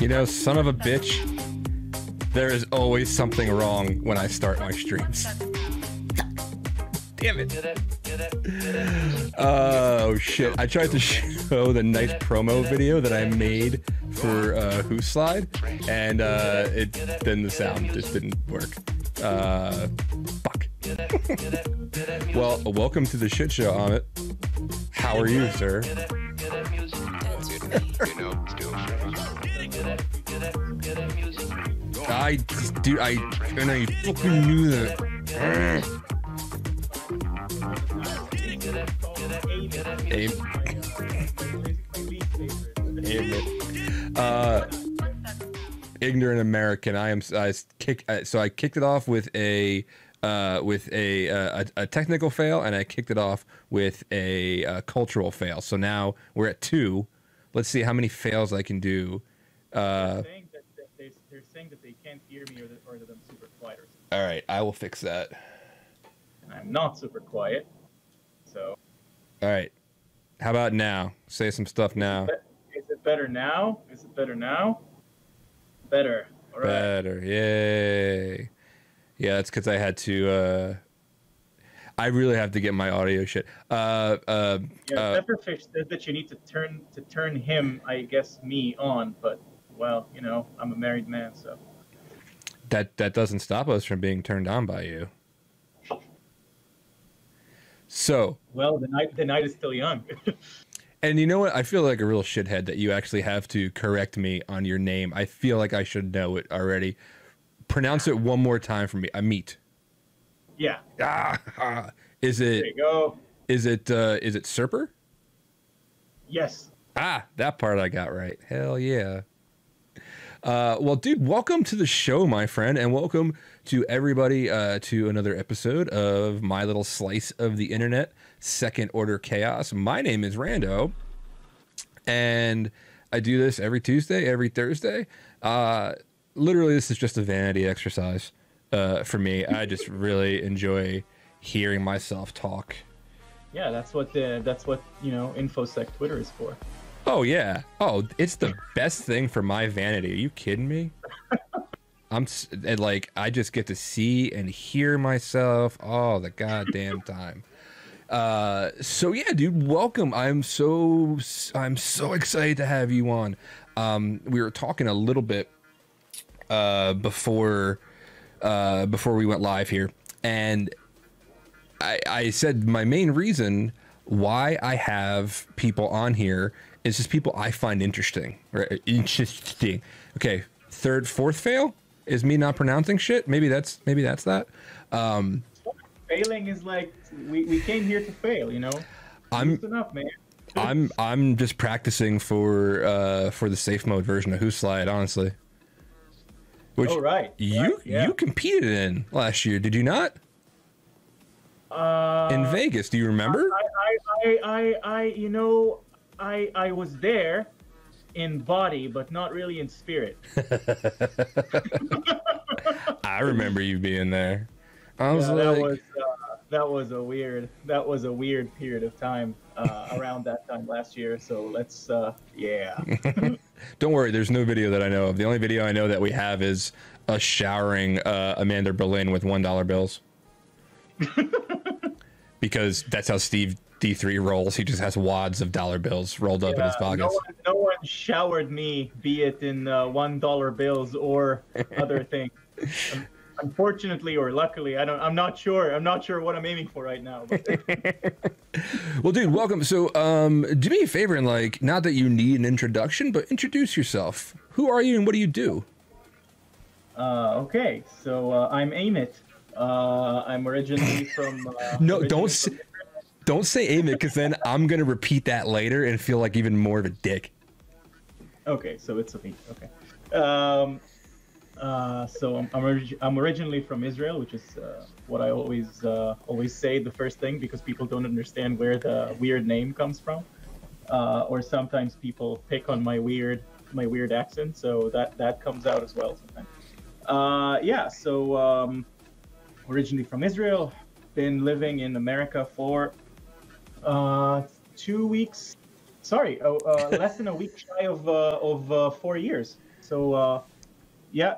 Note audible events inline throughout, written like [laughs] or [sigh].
You know, son of a bitch, there is always something wrong when I start my streams. Damn it. Oh shit. I tried to show the nice promo video that I made for uh, Who Slide, and uh, it then the sound just didn't work. Uh, fuck. [laughs] well, welcome to the shit show, Amit. How are you, sir? I, dude, I, and I fucking knew that. Aim. Uh, ignorant American. I am. I kick. So I kicked it off with a. Uh, with a, uh, a, a technical fail, and I kicked it off with a, a, cultural fail. So now we're at two. Let's see how many fails I can do. Uh, they're, saying that, they, they're saying that they can't hear me or that, or that I'm super quiet. All right, I will fix that. I'm not super quiet, so. All right. How about now? Say some stuff now. Is it better now? Is it better now? Better. All right. Better. Yay. Yeah, that's because I had to. Uh, I really have to get my audio shit. Uh, uh, yeah, uh, Pepperfish says that you need to turn to turn him, I guess, me on. But well, you know, I'm a married man, so. That that doesn't stop us from being turned on by you. So. Well, the night the night is still young. [laughs] and you know what? I feel like a real shithead that you actually have to correct me on your name. I feel like I should know it already. Pronounce it one more time for me. Amit. Yeah. Ah, [laughs] is it? There you go. Is it? Uh, is it Serper? Yes. Ah, that part I got right. Hell yeah. Uh, well, dude, welcome to the show, my friend, and welcome to everybody uh, to another episode of my little slice of the internet, Second Order Chaos. My name is Rando, and I do this every Tuesday, every Thursday. Uh, literally, this is just a vanity exercise uh, for me. I just really enjoy hearing myself talk. Yeah, that's what the that's what you know infosec Twitter is for. Oh yeah. Oh, it's the best thing for my vanity. Are you kidding me? [laughs] I'm and like I just get to see and hear myself all the goddamn time. Uh, so yeah, dude, welcome. I'm so I'm so excited to have you on. Um, we were talking a little bit uh, before uh, before we went live here, and I, I said my main reason why I have people on here is just people I find interesting. Right? Interesting. Okay. Third, fourth fail is me not pronouncing shit. Maybe that's maybe that's that. Um, Failing is like we, we came here to fail. You know. I'm enough, man. I'm I'm just practicing for uh for the safe mode version of Who Slide, honestly. Which oh, right. you right. Yeah. you competed in last year, did you not? Uh, in Vegas, do you remember? I, I, I, I, you know, I, I was there in body, but not really in spirit. [laughs] I remember you being there. I was yeah, like, that was uh, that was a weird that was a weird period of time uh, around that time last year. So let's uh, yeah. [laughs] Don't worry, there's no video that I know of. The only video I know that we have is us showering uh, Amanda Berlin with one dollar bills. [laughs] because that's how Steve D3 rolls. He just has wads of dollar bills rolled up yeah, in his pockets. No one, no one, showered me, be it in uh, one dollar bills or other [laughs] things. Unfortunately or luckily, I don't. I'm not sure. I'm not sure what I'm aiming for right now. [laughs] well, dude, welcome. So, um, do me a favor and like, not that you need an introduction, but introduce yourself. Who are you and what do you do? Uh, okay, so uh, I'm Amit. Uh, I'm originally from. Uh, [laughs] no, originally don't from don't say Amit because then I'm gonna repeat that later and feel like even more of a dick. Okay, so it's a. Okay. Um, uh, so I'm I'm, orig- I'm originally from Israel, which is uh, what I always uh, always say the first thing because people don't understand where the weird name comes from, uh, or sometimes people pick on my weird my weird accent, so that that comes out as well sometimes. Uh, yeah, so um, originally from Israel, been living in America for uh, two weeks. Sorry, oh, uh, less than a week shy of uh, of uh, four years. so uh, yeah,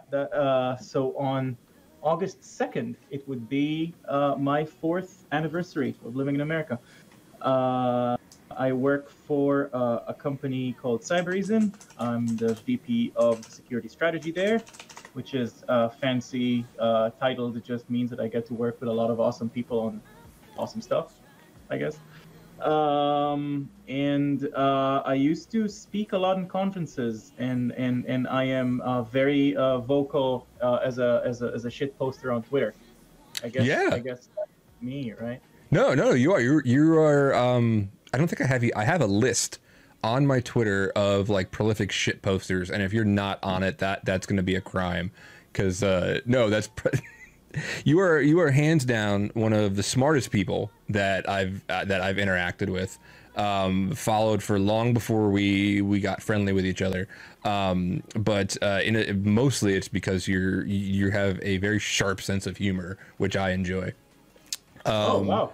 so on August second, it would be my fourth anniversary of living in America. I work for uh, a company called Cybereason. I'm the VP of security strategy there, which is a fancy uh, title that just means that I get to work with a lot of awesome people on awesome stuff, I guess. Um, and uh, I used to speak a lot in conferences, and and and I am uh, very uh, vocal uh, as a as a as a shit poster on Twitter. I guess. Yeah. I guess that's me, right? No, no, you are. You you are. Um, I don't think I have you. I have a list on my Twitter of like prolific shit posters, and if you're not on it, that that's going to be a crime. Because uh, no, that's. Pre- [laughs] you are you are hands down one of the smartest people that I've uh, that I've interacted with. Um, followed for long before we we got friendly with each other. Um, but uh, in a, mostly it's because you're you have a very sharp sense of humor, which I enjoy. oh Um, wow!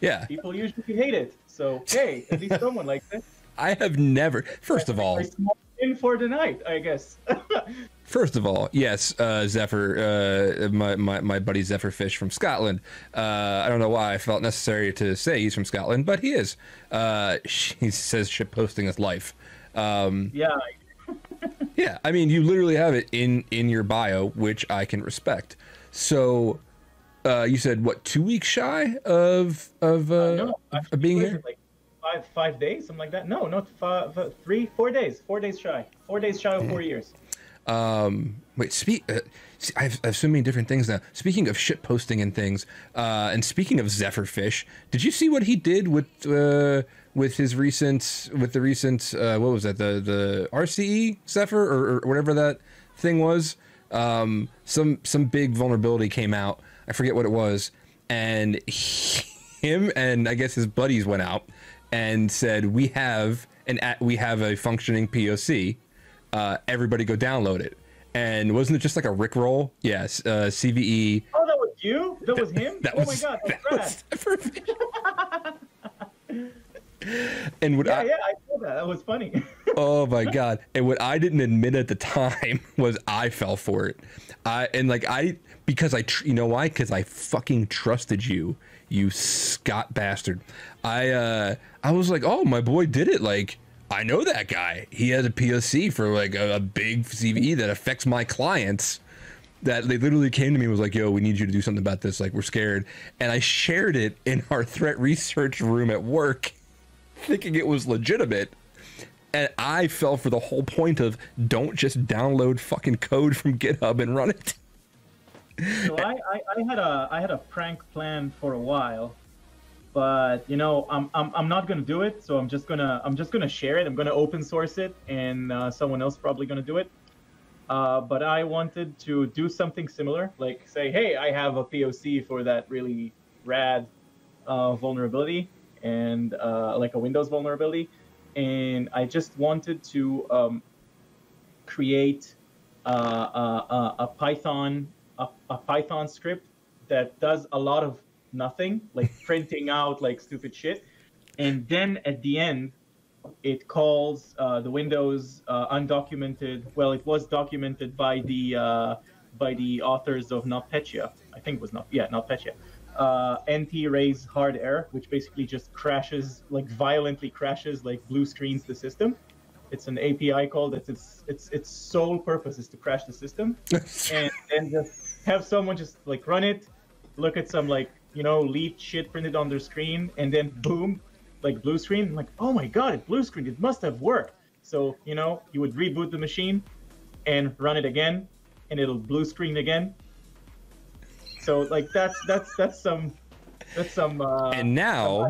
Yeah, People usually hate it, so hey, at least someone likes it. [laughs] I have never. First of all, In for the night, I guess. [laughs] First of all, yes, uh, Zephyr, uh, my, my, my buddy ZephrFish from Scotland. Uh, I don't know why I felt necessary to say he's from Scotland, but he is. Uh, [laughs] he says ship posting is life. Um, yeah, yeah, I mean, you literally have it in in your bio, which I can respect. So, uh, you said what? Two weeks shy of of, uh, no, of being here. like five five days, something like that. No, not five, three, four days. Four days shy. Four days shy of four years. Um, wait, speak. Uh, I've, I have so many different things now. Speaking of shit posting and things, uh, and speaking of ZephrFish, did you see what he did with uh, with his recent with the recent uh, what was that the the RCE Zephyr or, or whatever that thing was? Um, some some big vulnerability came out. I forget what it was, and he, [laughs] him and I guess his buddies went out and said we have an we have a functioning POC uh, everybody go download it. And wasn't it just like a Rickroll? Yes, uh, CVE. Oh, that was you? That was him? That oh was, my god, that that's was [laughs] and what Yeah, I, yeah, I saw that. That was funny. [laughs] oh my god! And what I didn't admit at the time [laughs] was I fell for it. I and like I because I tr- you know why? Because I fucking trusted you, you Scott bastard. I uh I was like, oh my boy did it. Like I know that guy. He has a POC for like a, a big CVE that affects my clients. That they literally came to me and was like, "Yo, we need you to do something about this. Like, we're scared." And I shared it in our [laughs] threat research room at work, thinking it was legitimate and I fell for the whole point of don't just download fucking code from GitHub and run it. so I, I, I had a I had a prank plan for a while, but you know I'm, I'm I'm not gonna do it. So I'm just gonna I'm just gonna share it. I'm gonna open source it, and uh, someone else probably gonna do it. Uh, but I wanted to do something similar, like say, hey, I have a POC for that really rad uh, vulnerability and uh, like a Windows vulnerability, and I just wanted to um, create uh, a, a, a Python a, a Python script that does a lot of nothing, like [laughs] printing out like stupid shit, and then at the end, it calls uh, the Windows uh, undocumented. Well, it was documented by the uh, by the authors of NotPetya. I think it was not yeah NotPetya. Uh, NtRaiseHardError, which basically just crashes like violently crashes like blue screens the system. It's an API call that its its its sole purpose is to crash the system, [laughs] and and just have someone just like run it, look at some like you know lead shit printed on their screen, and then boom, like blue screen. I'm like, oh my god, it blue screen. It must have worked. So you know, you would reboot the machine, and run it again, and it'll blue screen again. So like that's that's that's some that's some. Uh, And now,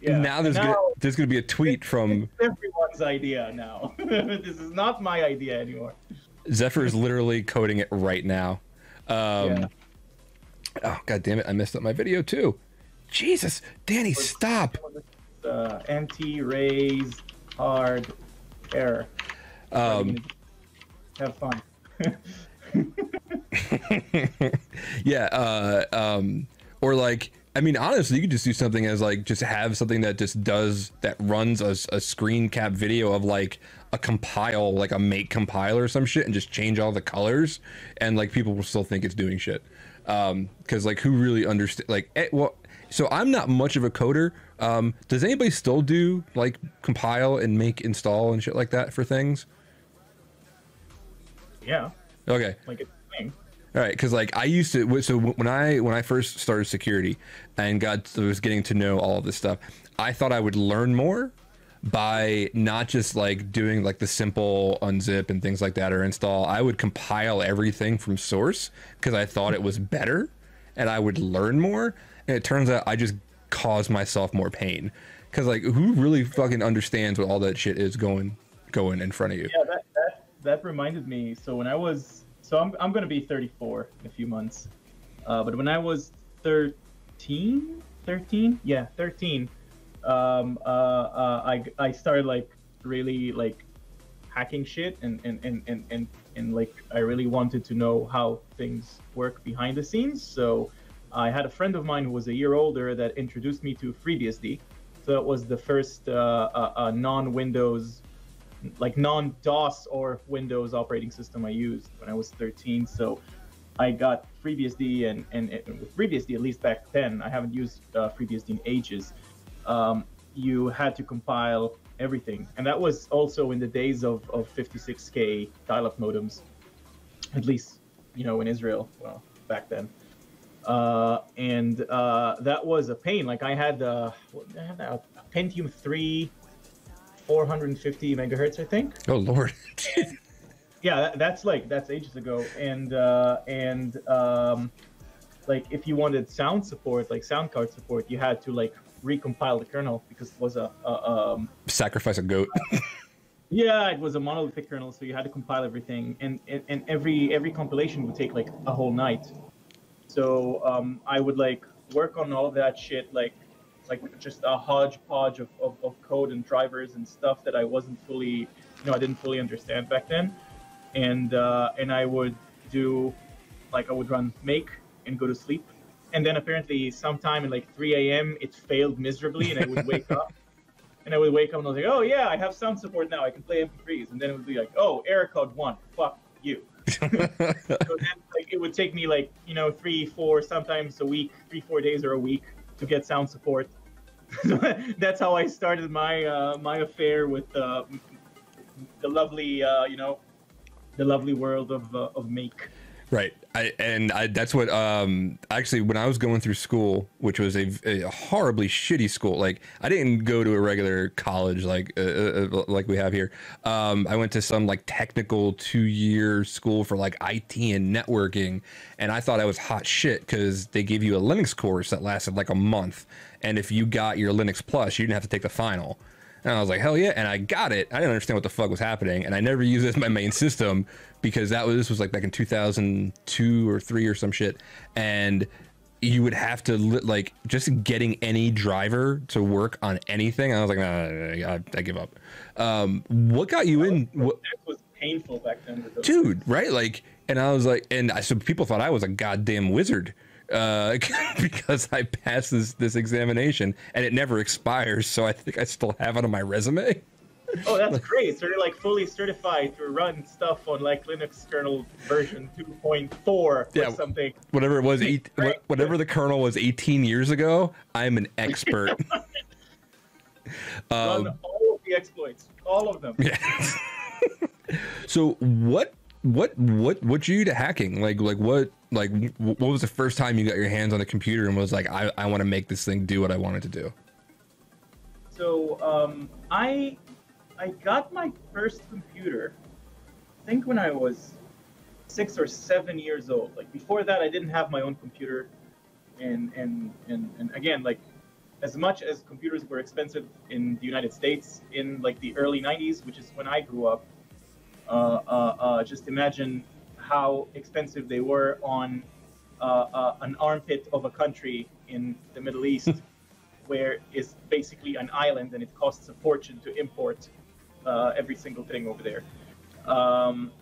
yeah. now there's now, gonna, there's gonna be a tweet from it's everyone's idea now. [laughs] this is not my idea anymore. Zephyr is literally coding it right now. Um, Yeah. Oh god damn it! I messed up my video too. Jesus, Danny, stop. Uh, anti-raise hard error. Um, Have fun. [laughs] [laughs] yeah, uh, um, or like, I mean, honestly, you could just do something as like just have something that just does that runs a, a screen cap video of like a compile, like a make compile or some shit, and just change all the colors, and like people will still think it's doing shit. Um, because like who really understand? Like, eh, well, so I'm not much of a coder. Um, does anybody still do like compile and make install and shit like that for things? Yeah, Okay. like it's a thing. All right, because like I used to, so when I when I first started security and got was getting to know all of this stuff, I thought I would learn more by not just like doing like the simple unzip and things like that or install. I would compile everything from source because I thought it was better, and I would learn more. And it turns out I just caused myself more pain because like who really fucking understands what all that shit is going going in front of you? Yeah, that, that that reminded me. So when I was, so I'm I'm gonna be 34 in a few months, uh, but when I was 13, 13, yeah, 13, um, uh, uh, I I started like really like hacking shit and and and and and, and like I really wanted to know how things work behind the scenes. So I had a friend of mine who was a year older that introduced me to FreeBSD. So it was the first uh, uh, uh, non-Windows like non-DOS or Windows operating system I used when I was 13. So I got FreeBSD, and, and, and with FreeBSD, at least back then, I haven't used uh, FreeBSD in ages. Um, you had to compile everything, and that was also in the days of, of 56k dial-up modems, at least you know in Israel. Well, back then. Uh, and uh, that was a pain. Like I had, uh, what- I had a Pentium 3 450 megahertz, I think. Oh lord. [laughs] Yeah, that, that's like that's ages ago, and uh, and um, like if you wanted sound support, like sound card support, you had to like recompile the kernel because it was a, a um, Sacrifice a goat. [laughs] yeah, it was a monolithic kernel, so you had to compile everything, and and, and every every compilation would take like a whole night. So um, I would like work on all of that shit, like like just a hodgepodge of, of, of code and drivers and stuff that I wasn't fully, you know, I didn't fully understand back then, and uh, and I would do, like I would run make and go to sleep, and then apparently sometime in like 3 a.m. it failed miserably, and I would wake [laughs] up. And I would wake up and I was like, oh yeah, I have sound support now. I can play MP3s. And then it would be like, oh, error code one. Fuck you. [laughs] [laughs] so then, like, it would take me like, you know, three, four, sometimes a week, three, four days or a week to get sound support. That's how I started my uh, my affair with uh, the lovely, uh, you know, the lovely world of uh, of Make. Right. I, and I, that's what, um, actually, when I was going through school, which was a, a horribly shitty school, like I didn't go to a regular college like, uh, uh, like we have here. Um, I went to some like technical two year school for like IT and networking. And I thought I was hot shit because they gave you a Linux course that lasted like a month. And if you got your Linux plus, you didn't have to take the final. And I was like, hell yeah. And I got it. I didn't understand what the fuck was happening. And I never used it as my main system because that was, this was like back in 2002 or three or some shit. And you would have to li- like just getting any driver to work on anything. I was like, nah, I, I give up. Um, what got you in? What, That was painful back then. dude right like and i was like and I, so people thought i was a goddamn wizard uh [laughs] because i passed this this examination and it never expires so i think i still have it on my resume Oh, that's great. So you're like fully certified to run stuff on like Linux kernel version 2.4 or Yeah. something. whatever it was eight Right. whatever the kernel was 18 years ago i'm an expert [laughs] Run um, all of the exploits, all of them. yeah [laughs] so what what what what drew you to hacking like like what like what was the first time you got your hands on a computer and was like i, I want to make this thing do what i wanted to do So um, I I got my first computer. I think when I was six or seven years old. Like before that, I didn't have my own computer, and and and and again, like as much as computers were expensive in the United States in like the early '90s, which is when I grew up. Uh, uh, uh, just imagine how expensive they were on uh, uh, an armpit of a country in the Middle East, where it's basically an island and it costs a fortune to import uh, every single thing over there. Um,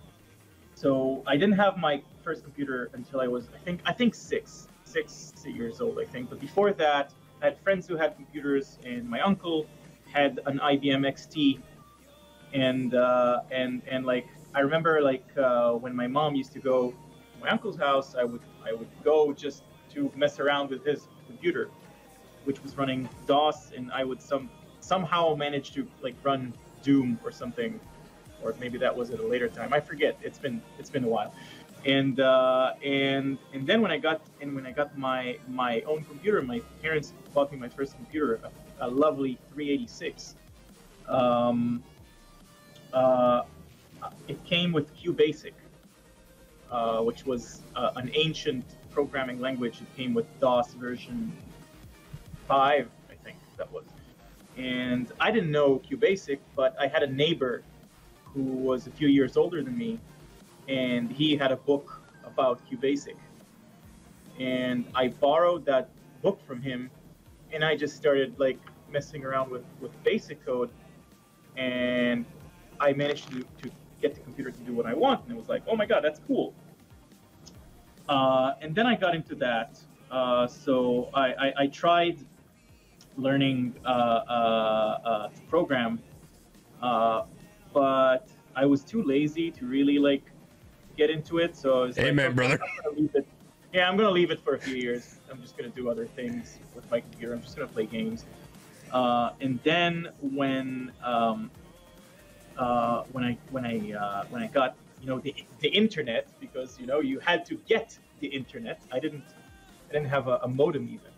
so I didn't have my first computer until I was, I think, I think six, six years old, I think. But before that, I had friends who had computers, and my uncle had an IBM XT, and uh, and and like I remember like uh, when my mom used to go to my uncle's house, I would I would go just to mess around with his computer, which was running DOS, and I would some somehow manage to like run Doom or something, or maybe that was at a later time. I forget. It's been it's been a while, and uh, and and then when I got and when I got my my own computer, my parents bought me my first computer, a, a lovely 386. Um, uh, it came with QBasic, uh, which was uh, an ancient programming language. It came with DOS version five, I think that was. And I didn't know QBasic, but I had a neighbor who was a few years older than me, and he had a book about QBasic. And I borrowed that book from him, and I just started like messing around with, with basic code, and I managed to, to get the computer to do what I want, and it was like, oh my god, that's cool. Uh, and then I got into that. Uh, so I, I, I, tried learning uh, uh, uh to program, uh, but I was too lazy to really like get into it. So I was Amen, like, brother. I'm yeah, I'm gonna leave it for a few years. I'm just gonna do other things with my computer. I'm just gonna play games. and then when um, uh, when I when I uh, when I got you know the the internet because you know you had to get the internet. I didn't I didn't have a, a modem even.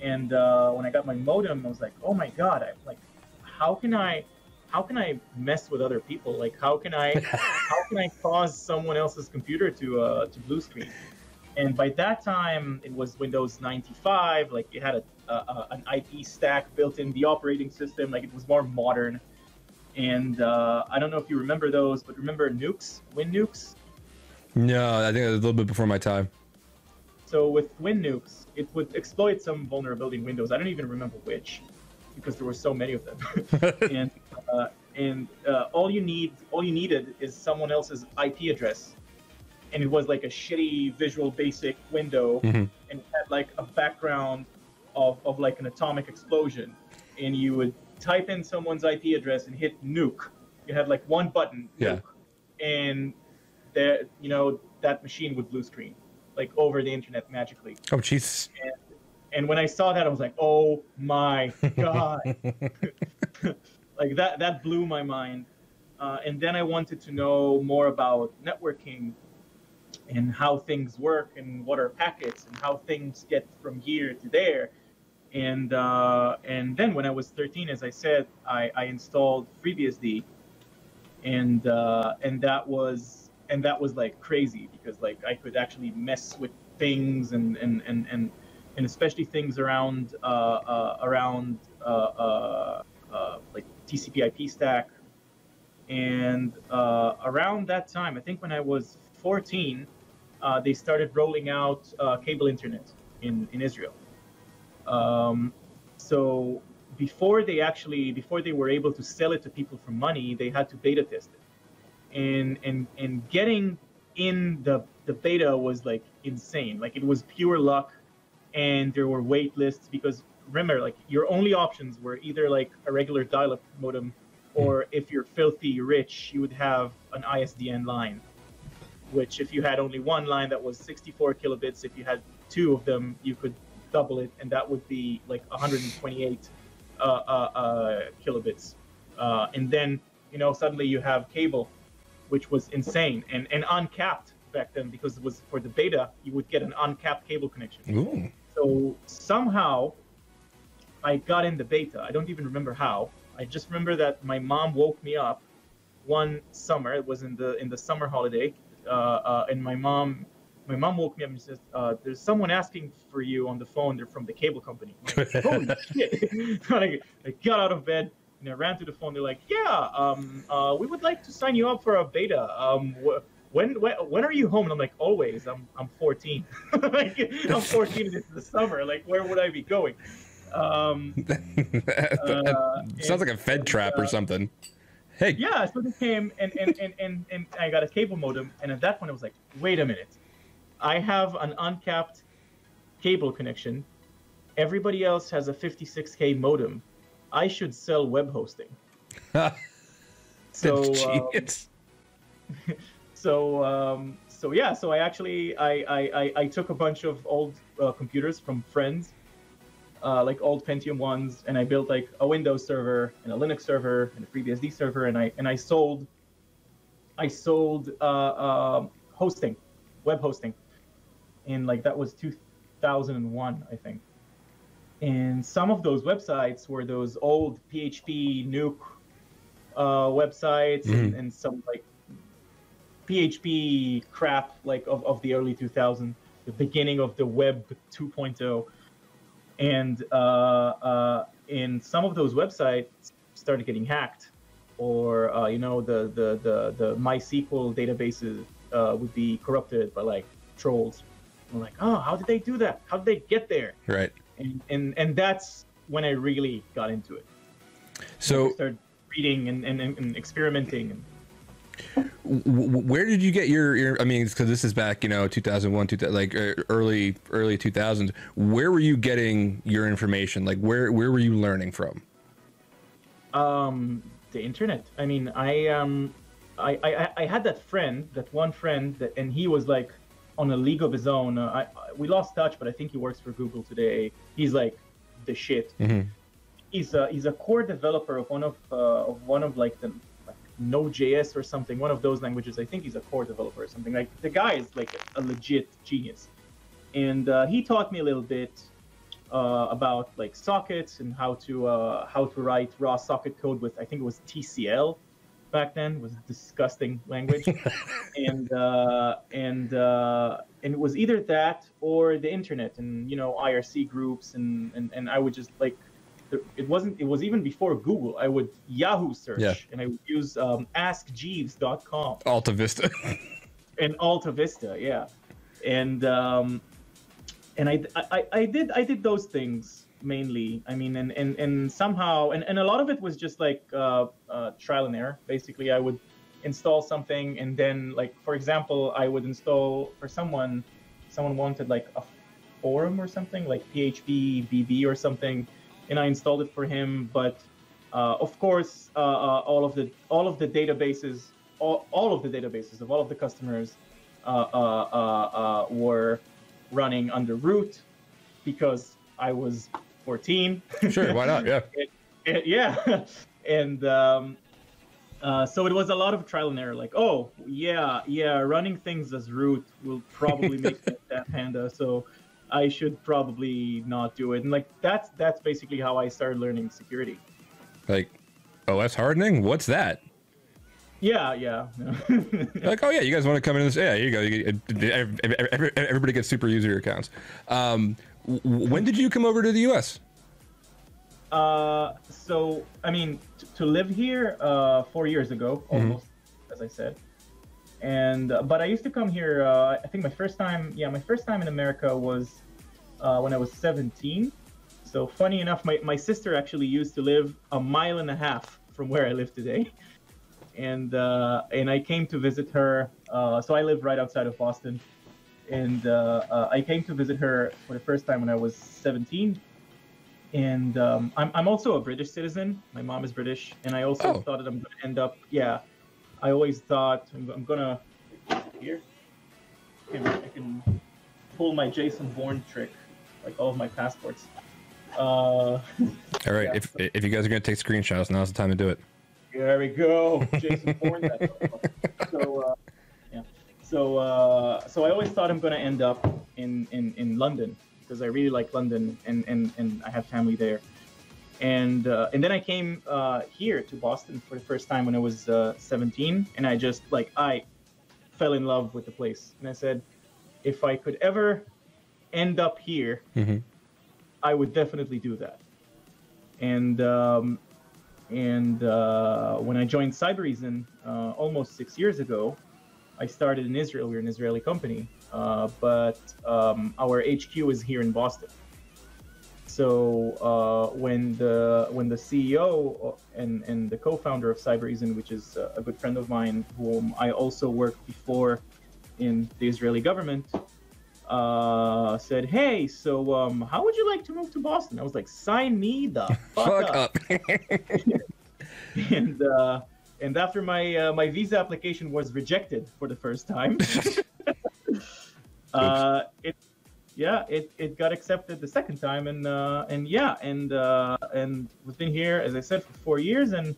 And uh, when I got my modem, I was like, oh my god! I like, how can I how can I mess with other people? Like, how can I [laughs] how can I cause someone else's computer to uh, to blue screen? And by that time, it was Windows 95. Like, it had a, a, a an IP stack built in the operating system. Like, it was more modern and uh, I don't know if you remember those, but remember nukes, WinNukes? No, I think it was a little bit before my time. So with WinNukes, it would exploit some vulnerability in Windows. I don't even remember which, because there were so many of them. [laughs] and uh, and uh, all you need, all you needed, is someone else's IP address, and it was like a shitty Visual Basic window, mm-hmm. and it had like a background of, of like an atomic explosion, and you would type in someone's IP address and hit nuke. You had like one button, yeah. and there, you know, that machine would blue screen, like over the internet magically. Oh, jeez. And, and when I saw that, I was like, oh my god, [laughs] [laughs] like that that blew my mind. Uh, and then I wanted to know more about networking and how things work and what are packets and how things get from here to there and uh, and then when I was 13, as I said, I, I installed FreeBSD, and uh, and that was and that was like crazy because like I could actually mess with things and and and and, and especially things around uh, uh around uh, uh, like TCP/IP stack, and around that time, I think when I was 14, they started rolling out cable internet in in Israel um, so before they actually, before they were able to sell it to people for money, they had to beta test it, and and and getting in the the beta was like insane. Like it was pure luck, and there were wait lists because remember, like your only options were either like a regular dial-up modem, or if you're filthy rich, you would have an ISDN line. Which, if you had only one line that was 64 kilobits, if you had two of them, you could double it, and that would be like 128 uh, uh, uh, kilobits. Uh, and then you know suddenly you have cable, which was insane and and uncapped back then because it was for the beta. You would get an uncapped cable connection. Ooh. So somehow I got in the beta. I don't even remember how. I just remember that my mom woke me up one summer. It was in the in the summer holiday, uh, uh, and my mom my mom woke me up and says, uh, "There's someone asking for you on the phone. They're from the cable company." Like, [laughs] Holy shit! [laughs] I, I got out of bed and I ran to the phone. They're like, "Yeah, um, uh, we would like to sign you up for a beta. Um, wh- when, when when are you home?" And I'm like, "Always. I'm I'm 14. [laughs] like, I'm 14 it's the summer. Like, where would I be going?" Um, uh, sounds like a Fed and, trap or uh, something. Hey. Yeah, so they came and, and, and, and, and I got a cable modem, and at that point I was like, wait a minute I have an uncapped cable connection. Everybody else has a 56k modem. I should sell web hosting. [laughs] So um, [laughs] so um, so yeah so i actually I, I i i took a bunch of old uh, computers from friends uh, like old pentium ones and i built like a windows server and a linux server and a freebsd server and i and i sold i sold uh, uh, hosting web hosting and like that was 2001 i think and some of those websites were those old php nuke uh, websites and, Mhm. and some like PHP crap like of, of the early 2000s, the beginning of the web 2.0. And uh, uh, and some of those websites started getting hacked, or uh, you know the the the, the MySQL databases uh, would be corrupted by like trolls. I'm like, oh, how did they do that? How did they get there? Right. And and and that's when I really got into it. So I started reading and, and, and experimenting and w- w- where did you get your, your I mean, because this is back, you know, 2001, 2000, like uh, early, early 2000s. Where were you getting your information? Like, where, where were you learning from? Um, the internet. I mean, I um, I, I I had that friend, that one friend, that, and he was like on a league of his own. Uh, I, I we lost touch, but I think he works for Google today. He's like the shit. Mhm. He's a he's a core developer of one of uh, of one of like the like Node.js or something, one of those languages. I think he's a core developer or something. Like the guy is like a, legit genius, and uh, he taught me a little bit uh, about like sockets and how to uh, how to write raw socket code with I think it was TCL back then. Was disgusting language. [laughs] And uh, and uh, and it was either that or the internet and you know IRC groups and and, and I would just like it wasn't it was even before Google. I would Yahoo search Yeah. and I would use um, askjeeves.com Alta Vista. [laughs] and Alta Vista, yeah, and um, and I, I I did I did those things mainly. I mean, and and, and somehow and, and a lot of it was just like uh, uh, trial and error. Basically, I would install something and then like for example, I would install for someone someone wanted like a forum or something like phpBB or something, and I installed it for him, but. Uh, of course, uh, uh, all of the all of the databases, all, all of the databases of all of the customers uh, uh, uh, uh, were running under root because I was 14. sure, why not? Yeah. [laughs] Eh, yeah, [laughs] and um, uh, so it was a lot of trial and error. Like, oh yeah, yeah, running things as root will probably make [laughs] that, panda. So I should probably not do it. And like that's that's basically how I started learning security. Like, OS hardening? What's that? Yeah, yeah. like, oh yeah, you guys want to come in this? Yeah, here you go. You get, every- every- everybody gets super user accounts. Um, when did you come over to the U.S.? Uh, so I mean, t- to live here uh, four years ago, almost, as I said, and uh, but I used to come here. Uh, I think my first time, yeah, my first time in America was uh, when I was 17. So funny enough, my, my sister actually used to live a mile and a half from where I live today, and uh, and I came to visit her. Uh, so I live right outside of Boston, and uh, uh, I came to visit her for the first time when I was 17 and um, I'm, I'm also a British citizen. My mom is British, and I also Oh. thought that I'm going to end up. Yeah, I always thought I'm, I'm gonna here. I can, I can pull my Jason Bourne trick, like all of my passports. Uh, [laughs] All right, Yeah. if if you guys are gonna take screenshots, now's the time to do it. there we go, Jason Bourne. [laughs] so uh, so uh, so I always thought I'm gonna end up in in in London because I really like London and and and I have family there. And uh, and then I came uh, here to Boston for the first time when I was uh, 17, and I just like I fell in love with the place, and I said, if I could ever end up here, hmm I would definitely do that. And um, and uh, when I joined Cybereason uh, almost six years ago, I started in Israel. We're an Israeli company, uh, but um, our HQ is here in Boston. So uh, when the when the CEO and, and the co-founder of Cybereason, which is a good friend of mine, whom I also worked before in the Israeli government, uh, said, "Hey, so um, how would you like to move to Boston?" I was like, "Sign me the [laughs] fuck, Fuck up." up. [laughs] [laughs] and uh, And after my uh, my visa application was rejected for the first time, [laughs] [laughs] uh, it yeah it, it got accepted the second time and uh, and yeah and uh, and we've been here as I said for four years and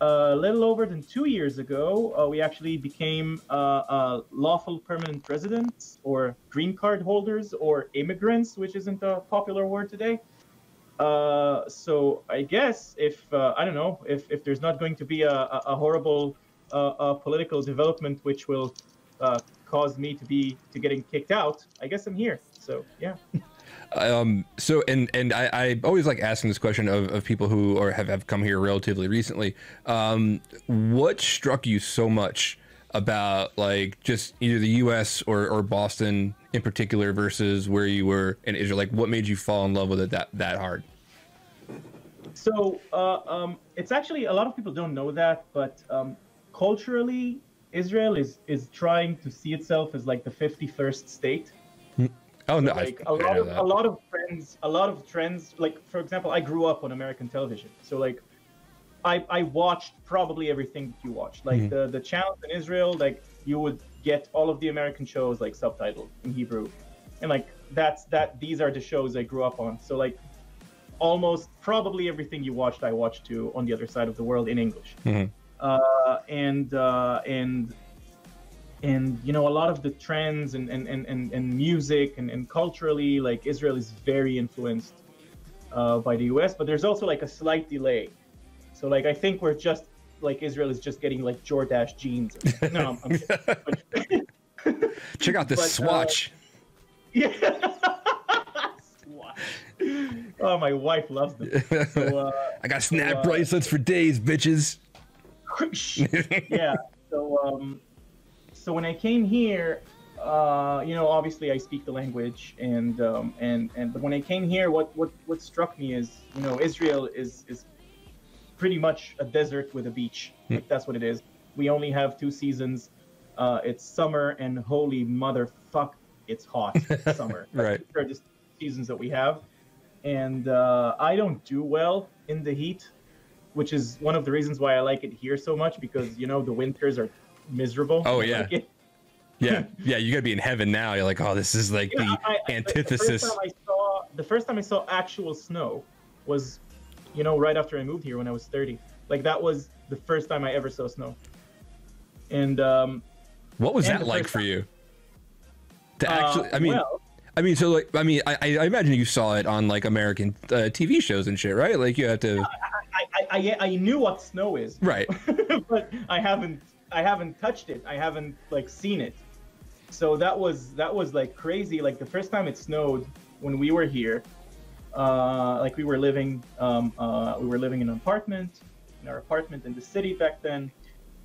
uh, a little over than two years ago uh, we actually became uh, uh, lawful permanent residents or green card holders or immigrants which isn't a popular word today. Uh, so I guess if uh, I don't know if, if there's not going to be a, a, horrible uh, political development which will uh, cause me to be to getting kicked out, I guess I'm here. So yeah. [laughs] Um, so and and I, I always like asking this question of, of people who or have, have come here relatively recently. Um, what struck you so much about like just either the U.S. or, or Boston in particular versus where you were in Israel? Like, what made you fall in love with it that that hard? So uh, um, it's actually a lot of people don't know that, but um, culturally, Israel is is trying to see itself as like the 51st state. Oh no, like I, a lot of a lot of trends a lot of trends like for example i grew up on american television so like i i watched probably everything that you watched like Mhm. the the channels in israel like you would get all of the american shows like subtitled in hebrew and like that's that these are the shows i grew up on so like almost probably everything you watched i watched too on the other side of the world in english Mhm. uh, and uh, and and you know a lot of the trends and and, and, and, and music and, and culturally like israel is very influenced uh, by the us but there's also like a slight delay so like i think we're just like israel is just getting like jordache jeans no i'm, I'm. [laughs] Check out this but, uh, swatch. yeah Swatch. oh my wife loves them so, uh, [laughs] I got snap uh, bracelets for days, bitches. [laughs] yeah. So um, so when I came here, uh, you know, obviously I speak the language, and um, and and but when I came here, what what what struck me is, you know, Israel is is pretty much a desert with a beach. Like that's what it is. We only have two seasons. Uh, it's summer and holy motherfuck, it's hot [laughs] summer. Right. They're just seasons that we have, and uh, I don't do well in the heat which is one of the reasons why I like it here so much because you know the winters are miserable. Oh, yeah. like. [laughs] Yeah, yeah, you gotta be in heaven now. You're like, oh, this is like Yeah, the I- antithesis. The first, I saw, the first time I saw actual snow was, you know, right after I moved here when I was 30. Like that was the first time I ever saw snow. And um, What was and that like for time- you? To uh, actually, I mean, well, I mean, so like, I mean, I, I imagine you saw it on like American uh, TV shows and shit, right? Like you had to, I, I, I, I knew what snow is, right? [laughs] but I haven't I haven't touched it. I haven't like seen it. So that was that was like crazy. Like the first time it snowed when we were here, uh, like we were living um, uh, we were living in an apartment in our apartment in the city back then,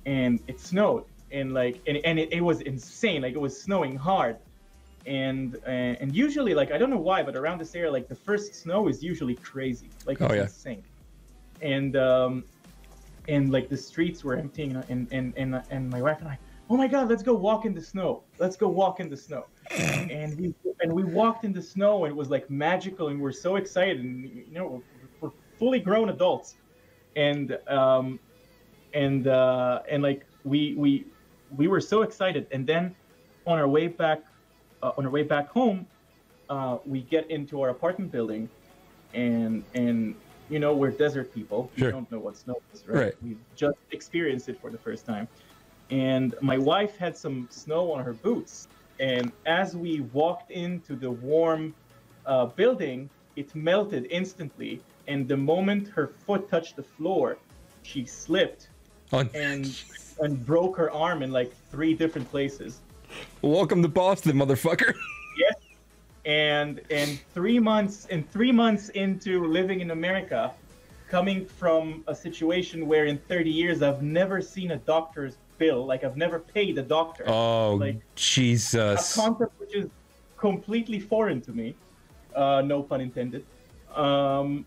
and it snowed and like and, and it, it was insane. Like it was snowing hard. And, and and usually like I don't know why, but around this area like the first snow is usually crazy, like Oh, yeah. insane and um, and like the streets were emptying, and and and and my wife and I, oh my god, let's go walk in the snow. Let's go walk in the snow. and we and we walked in the snow, and it was like magical, and we're so excited, and you know, we're, we're fully grown adults, and um, and uh, and like we we we were so excited, and then on our way back uh, on our way back home, uh, we get into our apartment building, and and you know we're desert people. Sure. We don't know what snow is, right? Right. We've just experienced it for the first time, and my wife had some snow on her boots, and as we walked into the warm uh, building, it melted instantly, and the moment her foot touched the floor, she slipped On, and [laughs] and broke her arm in like three different places. welcome to Boston, motherfucker. [laughs] Yes. And and three months and three months into living in America, coming from a situation where in 30 years I've never seen a doctor's bill, like I've never paid a doctor. Oh Like- a Jesus! concept which is completely foreign to me. Uh, no pun intended. Um,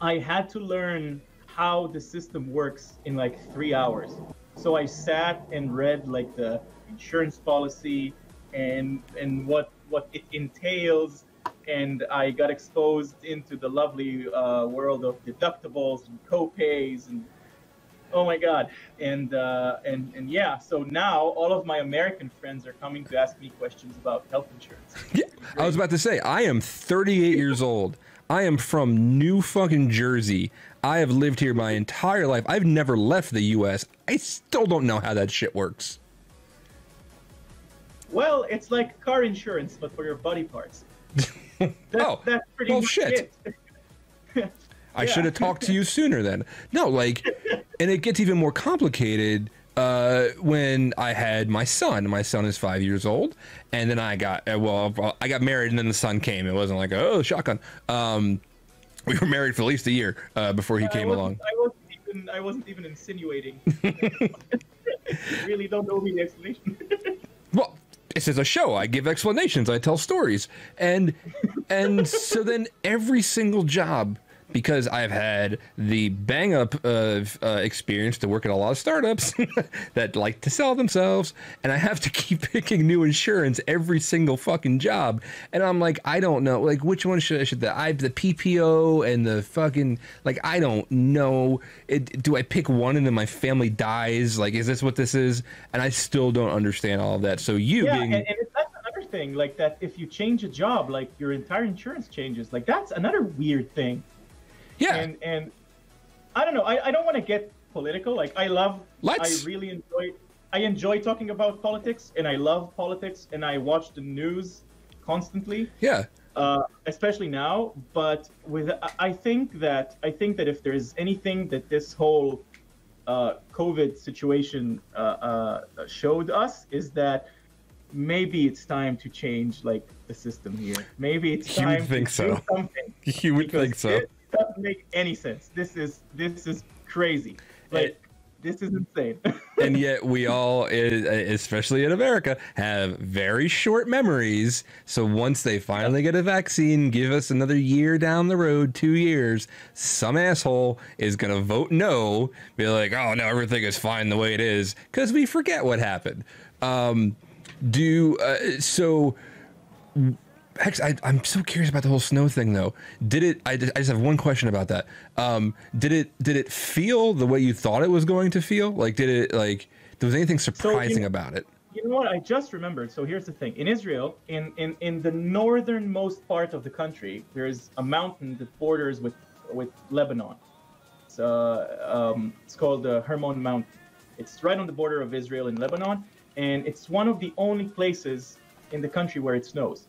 I had to learn how the system works in like three hours. So I sat and read like the insurance policy and and what what it entails, and I got exposed into the lovely uh, world of deductibles and co-pays and oh my god. And uh, and and yeah so now all of my american friends are coming to ask me questions about health insurance. [laughs] Yeah, i was about to say i am 38 years old. I am from new fucking jersey. I have lived here my entire life. I've never left the us i still don't know how that shit works. Well it's like car insurance but for your body parts. [laughs] That's, oh that's pretty well, shit [laughs] I yeah. should have talked to you sooner then. No, like, and it gets even more complicated uh, when I had my son. My son is five years old, and then I got uh, well, I got married, and then the son came. It wasn't like oh shotgun. Um, we were married for at least a year uh, before he I came along. I wasn't even I wasn't even insinuating. [laughs] really don't know the explanation. well, this is a show. I give explanations. I tell stories, and and so then every single job because I've had the bang up of uh, experience to work at a lot of startups [laughs] that like to sell themselves, and I have to [laughs] keep picking new insurance every single fucking job. And I'm like, I don't know, like which one should I should the I the PPO and the fucking like I don't know. It, do I pick one and then my family dies? Like, is this what this is? And I still don't understand all of that. So you yeah, being and, and that's another thing, like that if you change a job, like your entire insurance changes. Like that's another weird thing. Yeah. And and I don't know. I, I don't want to get political. Like I love. Let's. I really enjoy. I enjoy talking about politics, and I love politics, and I watch the news constantly. Yeah. Uh, especially now, but with I think that I think that if there's anything that this whole uh, COVID situation uh, uh showed us is that maybe it's time to change like the system here. Maybe it's time you would think to so. do something. [laughs] You would think so. It, doesn't make any sense. This is this is crazy. Like it, this is insane. [laughs] and yet we all, especially in America, have very short memories. So once they finally get a vaccine, give us another year down the road, two years, some asshole is gonna vote no, be like, oh no, everything is fine the way it is, because we forget what happened. Um, do uh, so I, am so curious about the whole snow thing, though. Did it? I, I just have one question about that. Um, did it? Did it feel the way you thought it was going to feel? Like, did it? Like, there was anything surprising so, know, about it? You know what? I just remembered. So here's the thing: in Israel, in in in the northernmost part of the country, there is a mountain that borders with with Lebanon. It's uh, um, it's called the Hermon Mountain. It's right on the border of Israel and Lebanon, and it's one of the only places in the country where it snows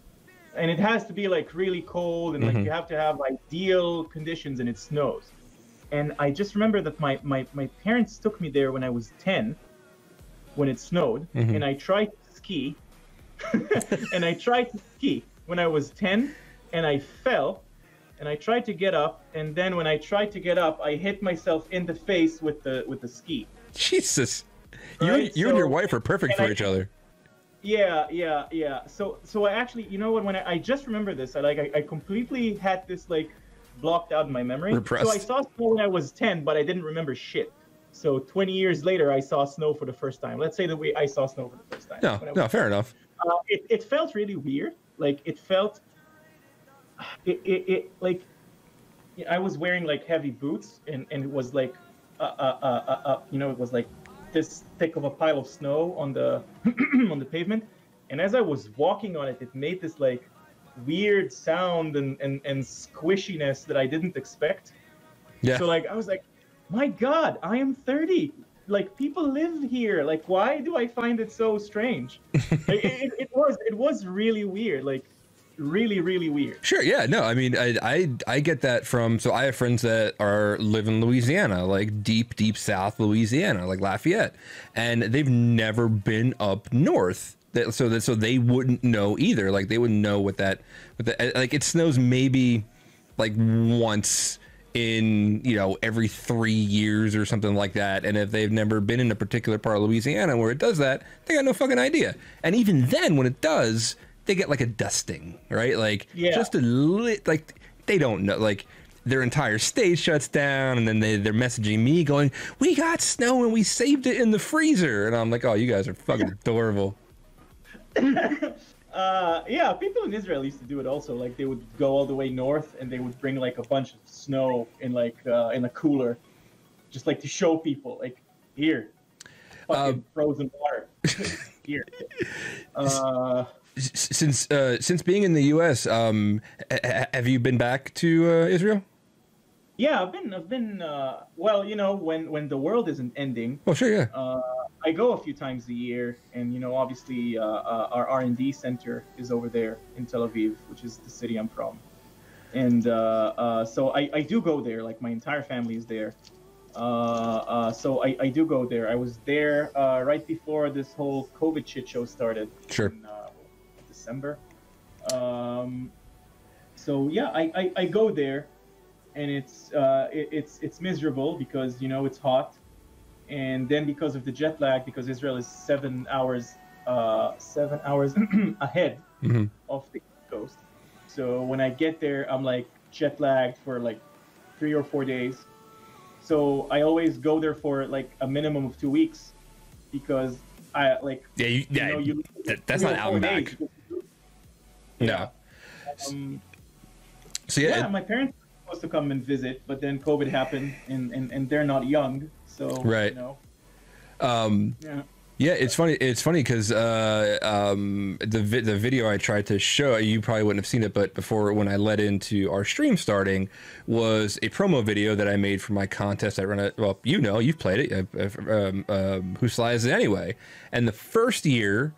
and it has to be like really cold and like mm-hmm. you have to have ideal conditions and it snows and i just remember that my my, my parents took me there when i was 10 when it snowed mm-hmm. and i tried to ski [laughs] and i tried to ski when i was 10 and i fell and i tried to get up and then when i tried to get up i hit myself in the face with the with the ski jesus right? you, you so, and your wife are perfect for I, each other yeah, yeah, yeah. So, so I actually, you know what? When I, I just remember this, I like, I, I, completely had this like blocked out in my memory. Repressed. So I saw snow when I was ten, but I didn't remember shit. So 20 years later, I saw snow for the first time. Let's say that we, I saw snow for the first time. No, no, fair enough. Uh, it, it felt really weird. Like it felt, it, it, it like, I was wearing like heavy boots, and and it was like, uh, uh, uh, uh, you know, it was like this thick of a pile of snow on the [clears throat] on the pavement, and as I was walking on it, it made this like weird sound and, and, and squishiness that I didn't expect. Yeah. So like I was like, my God, I am 30. Like people live here. Like why do I find it so strange? [laughs] like, it, it was it was really weird. Like really really weird. Sure yeah no i mean I, I i get that from so i have friends that are live in louisiana like deep deep south louisiana like lafayette and they've never been up north that, so that so they wouldn't know either like they wouldn't know what that what that eh, like it snows maybe like once in you know every three years or something like that and if they've never been in a particular part of louisiana where it does that they got no fucking idea. And even then when it does they get like a dusting, right? Like yeah. just a lit, like they don't know, like their entire state shuts down, and then they they're messaging me going, "We got snow and we saved it in the freezer," and I'm like, "Oh, you guys are fucking [laughs] adorable." [laughs] uh, yeah, people in Israel used to do it also. Like they would go all the way north and they would bring like a bunch of snow in like uh, in a cooler, just like to show people, like here, fucking Um, frozen water. [laughs] here. Uh, Since uh, since being in the U.S., um, have you been back to uh, Israel? yeah, I've been, I've been. Uh, well, you know, when when the world isn't ending, Oh, sure, yeah. uh, I go a few times a year, and you know, obviously, uh, uh, our R and D center is over there in Tel Aviv, which is the city I'm from, and uh, uh, so I, I do go there. Like my entire family is there, uh, uh, so I, I do go there. I was there uh, right before this whole COVID shit show started. Sure. In, December. Um, so yeah, I, I, I go there, and it's uh, it, it's it's miserable because you know it's hot, and then because of the jet lag, because Israel is seven hours uh, seven hours [clears throat] ahead hmm of the coast. So when I get there, I'm like jet lagged for like three or four days. So I always go there for like a minimum of two weeks because I like Yeah, you, you yeah. know you that- that's not out and back. days. No. Um, So yeah, yeah, my parents were supposed to come and visit, but then COVID happened, and, and, and they're not young, so Right. You know, um, yeah. yeah. It's funny. It's funny because uh, um, the vi- the video I tried to show you probably wouldn't have seen it, but before when I led into our stream starting was a promo video that I made for my contest. I run a well, you know, you've played it. Uh, uh, um, um, Whose Slide Is It Anyway? And the first year,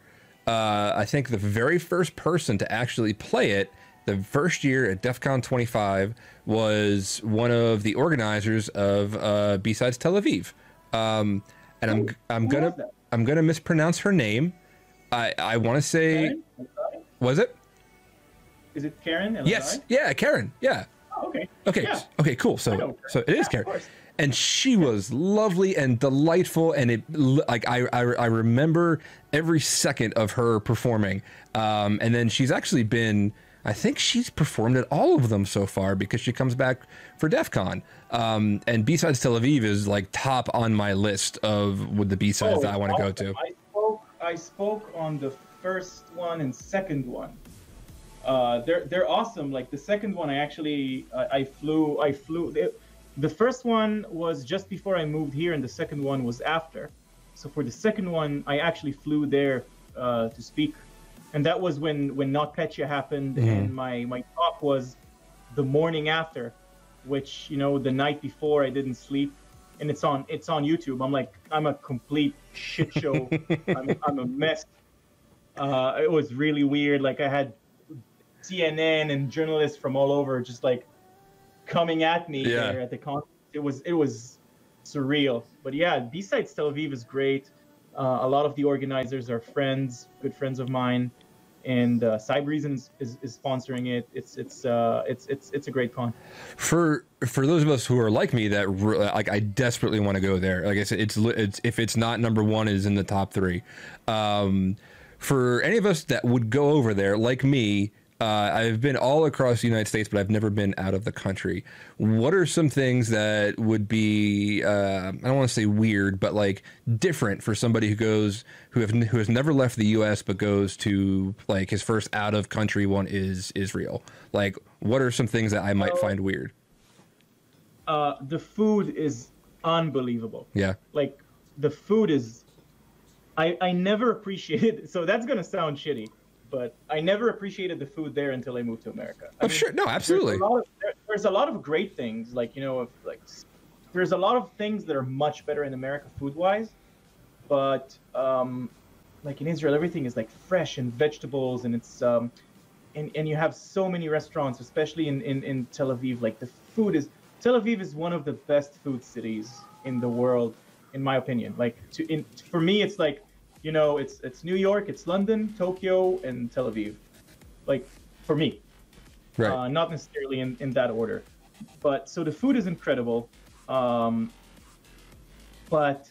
uh, I think the very first person to actually play it, the first year at DEF CON 25, was one of the organizers of uh, B-Sides Tel Aviv. Um, and I'm I'm gonna? I'm gonna mispronounce her name. I I want to say? Was it? Is it Karen? Yes, yeah, Karen. Yeah. Oh, okay. Okay. Yeah. Okay. Cool. So so it is Karen. And she was lovely and delightful, and it like I I, I remember every second of her performing. Um, and then she's actually been. I think she's performed at all of them so far because she comes back for DEF CON. Um, and B-Sides Tel Aviv is like top on my list of with the B-Sides Oh, that I want to go to. I spoke. I spoke on the first one and second one. Uh, they're they're awesome. Like the second one, I actually I, I flew. I flew. The, the first one was just before I moved here, and the second one was after. So for the second one, I actually flew there uh, to speak, and that was when when NotPetya happened, Mhm. and my my talk was the morning after, which you know the night before I didn't sleep, and it's on it's on YouTube. I'm like I'm a complete shit show. [laughs] I'm, I'm a mess. Uh, it was really weird. Like I had CNN and journalists from all over just like coming at me Yeah. at the con. It was it was surreal. But yeah, B-Sides Tel Aviv is great. Uh, a lot of the organizers are friends, good friends of mine, and uh, Cybereason is, is, is sponsoring it. It's it's uh, it's it's it's a great con. for for those of us who are like me that re- like I desperately want to go there. Like I said, it's it's if it's not number one, is in the top three. Um, for any of us that would go over there, like me, uh, I've been all across the United States, but I've never been out of the country. What are some things that would be uh, I don't want to say weird, but like different for somebody who goes who have who has never left the U.S. but goes to like his first out of country one is Israel. Like, what are some things that I might find weird? Uh, the food is unbelievable. Yeah. like the food is I I never appreciated [laughs] so that's gonna sound shitty, but I never appreciated the food there until I moved to America. I Oh, mean, sure. No, absolutely. There's a, lot of, there, there's a lot of great things, like you know, of like there's a lot of things that are much better in America food wise, but um, like in Israel, everything is like fresh and vegetables, and it's um, and and you have so many restaurants, especially in in in Tel Aviv. Like the food is Tel Aviv is one of the best food cities in the world, in my opinion. Like to in for me, it's like you know, it's it's New York, it's London, Tokyo, and Tel Aviv. Like for me, Right. uh, not necessarily in, in that order. But so the food is incredible. Um, but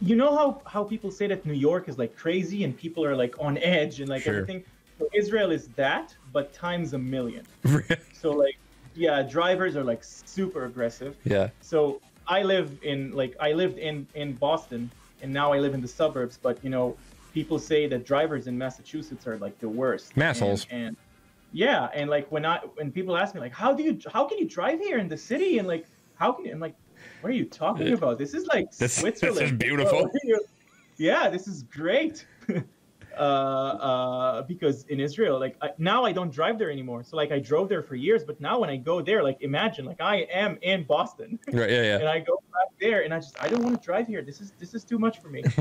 you know how, how people say that New York is like crazy and people are like on edge and like Sure. everything? So Israel is that, but times a million. [laughs] So like, yeah, drivers are like super aggressive. yeah. So I live in like I lived in in Boston and now I live in the suburbs. But you know, people say that drivers in Massachusetts are like the worst. Massholes. And, and yeah, and like when I when people ask me like, how do you how can you drive here in the city and like how can you? I'm like, what are you talking about? This is like This- [laughs] this is [laughs] beautiful. yeah, this is great. [laughs] uh, uh, because in Israel, like I, now I don't drive there anymore. So like I drove there for years, but now when I go there, like imagine, like I am in Boston, Right. Yeah. Yeah. [laughs] and I go back there, and I just I don't want to drive here. This is this is too much for me. [laughs]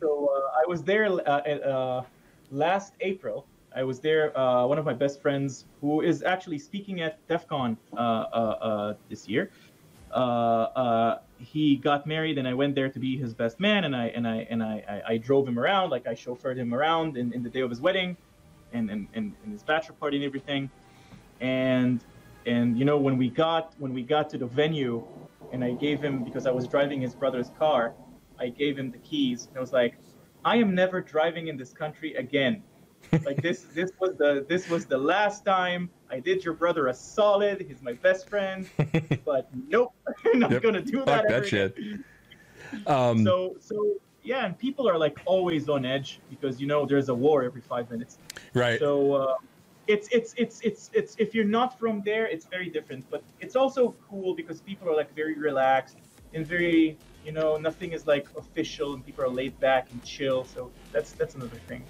So uh, I was there uh, at, uh, last April. I was there. Uh, one of my best friends, who is actually speaking at DEF CON uh, uh, uh, this year, uh, uh, he got married, and I went there to be his best man, and I and I and I, I, I drove him around, like I chauffeured him around in, in the day of his wedding, and and, and, and his bachelor party and everything, and and you know when we got when we got to the venue, and I gave him because I was driving his brother's car, I gave him the keys, and I was like, I am never driving in this country again. Like this this was the this was the last time I did your brother a solid. He's my best friend, [laughs] but nope, [laughs] I'm not Yep. gonna do Fuck that. that shit. [laughs] Um, So so yeah, and people are like always on edge because you know there's a war every five minutes. right. So uh, it's it's it's it's it's if you're not from there, it's very different. But it's also cool because people are like very relaxed and very you know nothing is like official and people are laid back and chill. So that's that's another thing.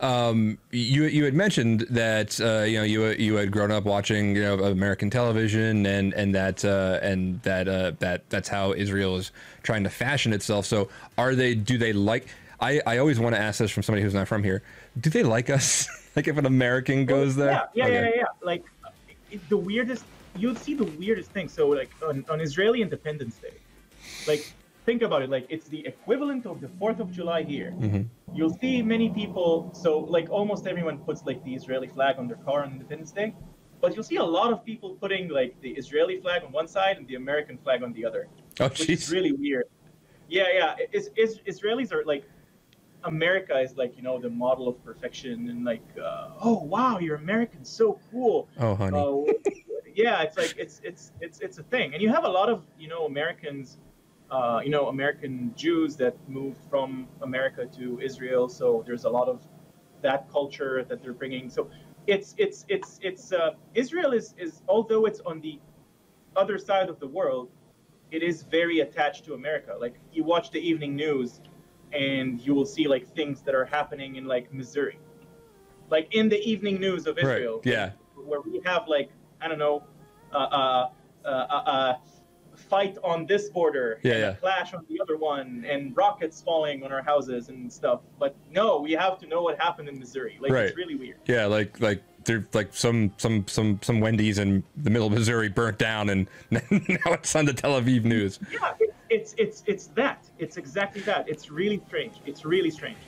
Um, you you had mentioned that uh, you know you you had grown up watching you know American television and and that uh, and that uh, that that's how Israel is trying to fashion itself. So are they? Do they like? I I always want to ask this from somebody who's not from here. Do they like us? [laughs] like if an American goes there? Yeah, yeah, Okay. yeah, yeah, yeah. Like the weirdest, you'll see the weirdest thing. So like on, on Israeli Independence Day, like think about it. Like it's the equivalent of the Fourth of July here. Mhm. You'll see many people. So like almost everyone puts like the Israeli flag on their car on Independence Day, but you'll see a lot of people putting like the Israeli flag on one side and the American flag on the other Oh which is really weird. Yeah, yeah. Is, is Israelis are like America is like you know the model of perfection and like uh, oh wow you're American so cool. Oh honey. Uh, [laughs] yeah, it's like it's it's it's it's a thing, and you have a lot of you know Americans, uh, you know American Jews that moved from America to Israel. So there's a lot of that culture that they're bringing. So it's it's it's it's uh, Israel is is although it's on the other side of the world, it is very attached to America. Like you watch the evening news, and you will see like things that are happening in like Missouri, like in the evening news of right. Israel Yeah. where we have like I don't know, uh, uh, uh, uh, uh, fight on this border, Yeah, and yeah. a clash on the other one, and rockets falling on our houses and stuff. But no, we have to know what happened in Missouri. Like Right. it's really weird. Yeah. Like like there like some some some some Wendy's in the middle of Missouri burnt down and [laughs] now it's on the Tel Aviv news. Yeah, it, it's it's it's that. It's exactly that. It's really strange. It's really strange.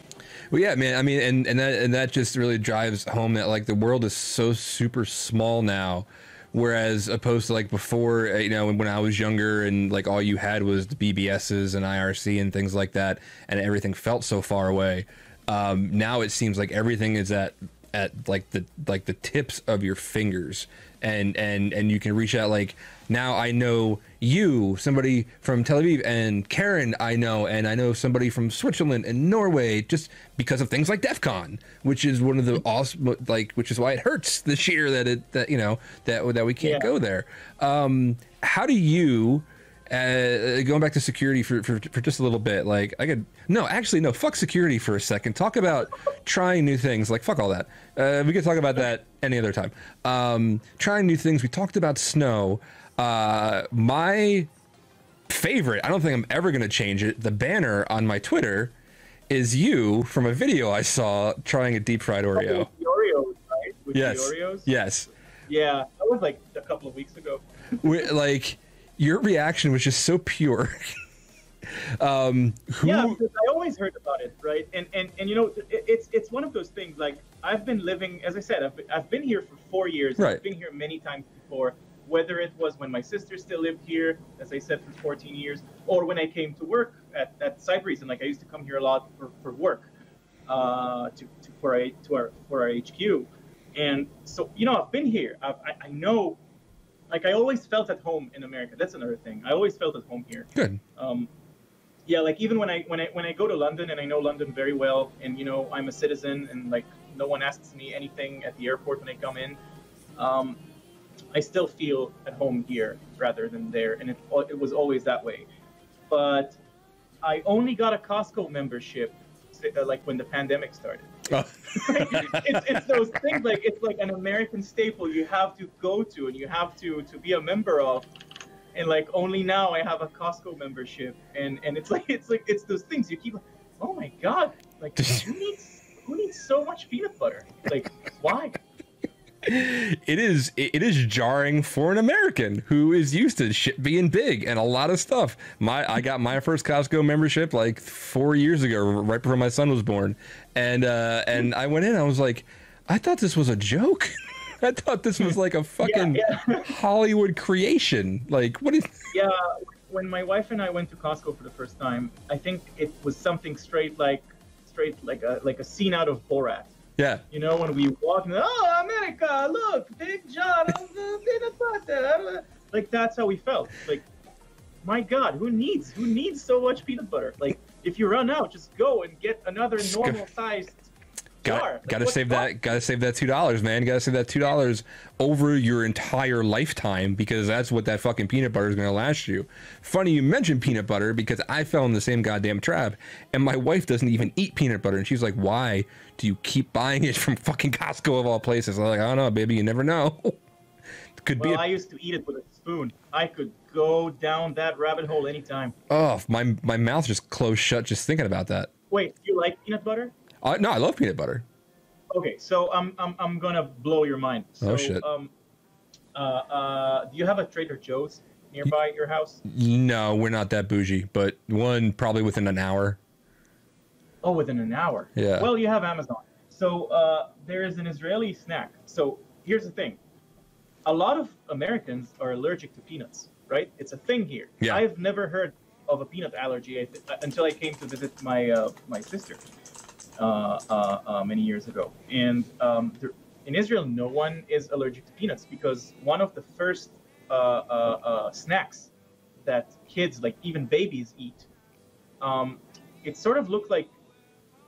Well, yeah, man. I mean, and and that and that just really drives home that like the world is so super small now, whereas opposed to like before, uh, you know, when, I was younger and like all you had was the BBSs and IRC and things like that, and everything felt so far away. Um, now it seems like everything is at at like the like the tips of your fingers, and and and you can reach out like now I know you, somebody from Tel Aviv, and Karen I know, and I know somebody from Switzerland and Norway, just because of things like DEF CON, which is one of the awesome, like, which is why it hurts this year that it that you know that that we can't Yeah. go there. Um, how do you? Uh, going back to security for, for, for just a little bit, like I could no, actually no, fuck security for a second. Talk about trying new things. Like fuck all that. Uh, we could talk about that any other time. Um, trying new things. We talked about snow. Uh, my favorite. I don't think I'm ever gonna change it. The banner on my Twitter is you from a video I saw trying a deep fried Oreo. The Oreos, right? With Yes. the Oreos. Yes. Yeah, that was like a couple of weeks ago. We- like your reaction was just so pure. [laughs] um, who? Yeah, because I always heard about it, right? And and and you know, it, it's it's one of those things. Like I've been living, as I said, I've been, I've been here for four years. Right. I've been here many times before. Whether it was when my sister still lived here, as I said, for 14 years, or when I came to work at, at Cybereason, and like I used to come here a lot for, for work, uh, to, to for a to our for our HQ, and so you know I've been here. I've, I I know, like I always felt at home in America. That's another thing. I always felt at home here Good. um, yeah, like even when I when I when I go to London and I know London very well, and you know I'm a citizen, and like no one asks me anything at the airport when I come in. Um, I still feel at home here rather than there, and it it was always that way. But I only got a Costco membership uh, like when the pandemic started. Oh. [laughs] it's, it's those things like it's like an American staple you have to go to and you have to to be a member of. And like only now I have a Costco membership, and and it's [laughs] like it's like it's those things you keep. Like, oh my god! Like who [laughs] needs who needs so much peanut butter? Like why? It is it is jarring for an American who is used to shit being big and a lot of stuff. My I got my first Costco membership like four years ago, right before my son was born, and uh, and I went in. I was like, I thought this was a joke. [laughs] I thought this was like a [laughs] fucking yeah, yeah. Hollywood creation. Like what is? [laughs] Yeah, when my wife and I went to Costco for the first time, I think it was something straight like straight like a like a scene out of Borat yeah. You know, when we walk, oh, America, look, Big John, peanut butter. Like that's how we felt. Like, my God, who needs who needs so much peanut butter? Like, if you run out, just go and get another normal sized Got, gotta save that. Gotta save that two dollars, man. Gotta save that two dollars over your entire lifetime because that's what that fucking peanut butter is gonna last you. Funny you mentioned peanut butter because I fell in the same goddamn trap, and my wife doesn't even eat peanut butter, and she's like, "Why do you keep buying it from fucking Costco of all places?" I'm like, "I don't know, baby. You never know." [laughs] Could well, be. A- I used to eat it with a spoon. I could go down that rabbit hole anytime. Oh, my my mouth just closed shut just thinking about that. Wait, you like peanut butter? Uh, no, I love peanut butter. Okay, so I'm I'm I'm gonna blow your mind. Oh, so, oh shit. Um, uh, uh, do you have a Trader Joe's nearby your house? No, we're not that bougie, but one probably within an hour. Oh, within an hour. Yeah. Well, you have Amazon. So uh, there is an Israeli snack. So here's the thing: a lot of Americans are allergic to peanuts, right? It's a thing here. Yeah. I've never heard of a peanut allergy until I came to visit my uh, my sister. Uh, uh, uh, many years ago. And um, there, in Israel, no one is allergic to peanuts because one of the first snacks that kids, like even babies, eat, um, it sort of looked like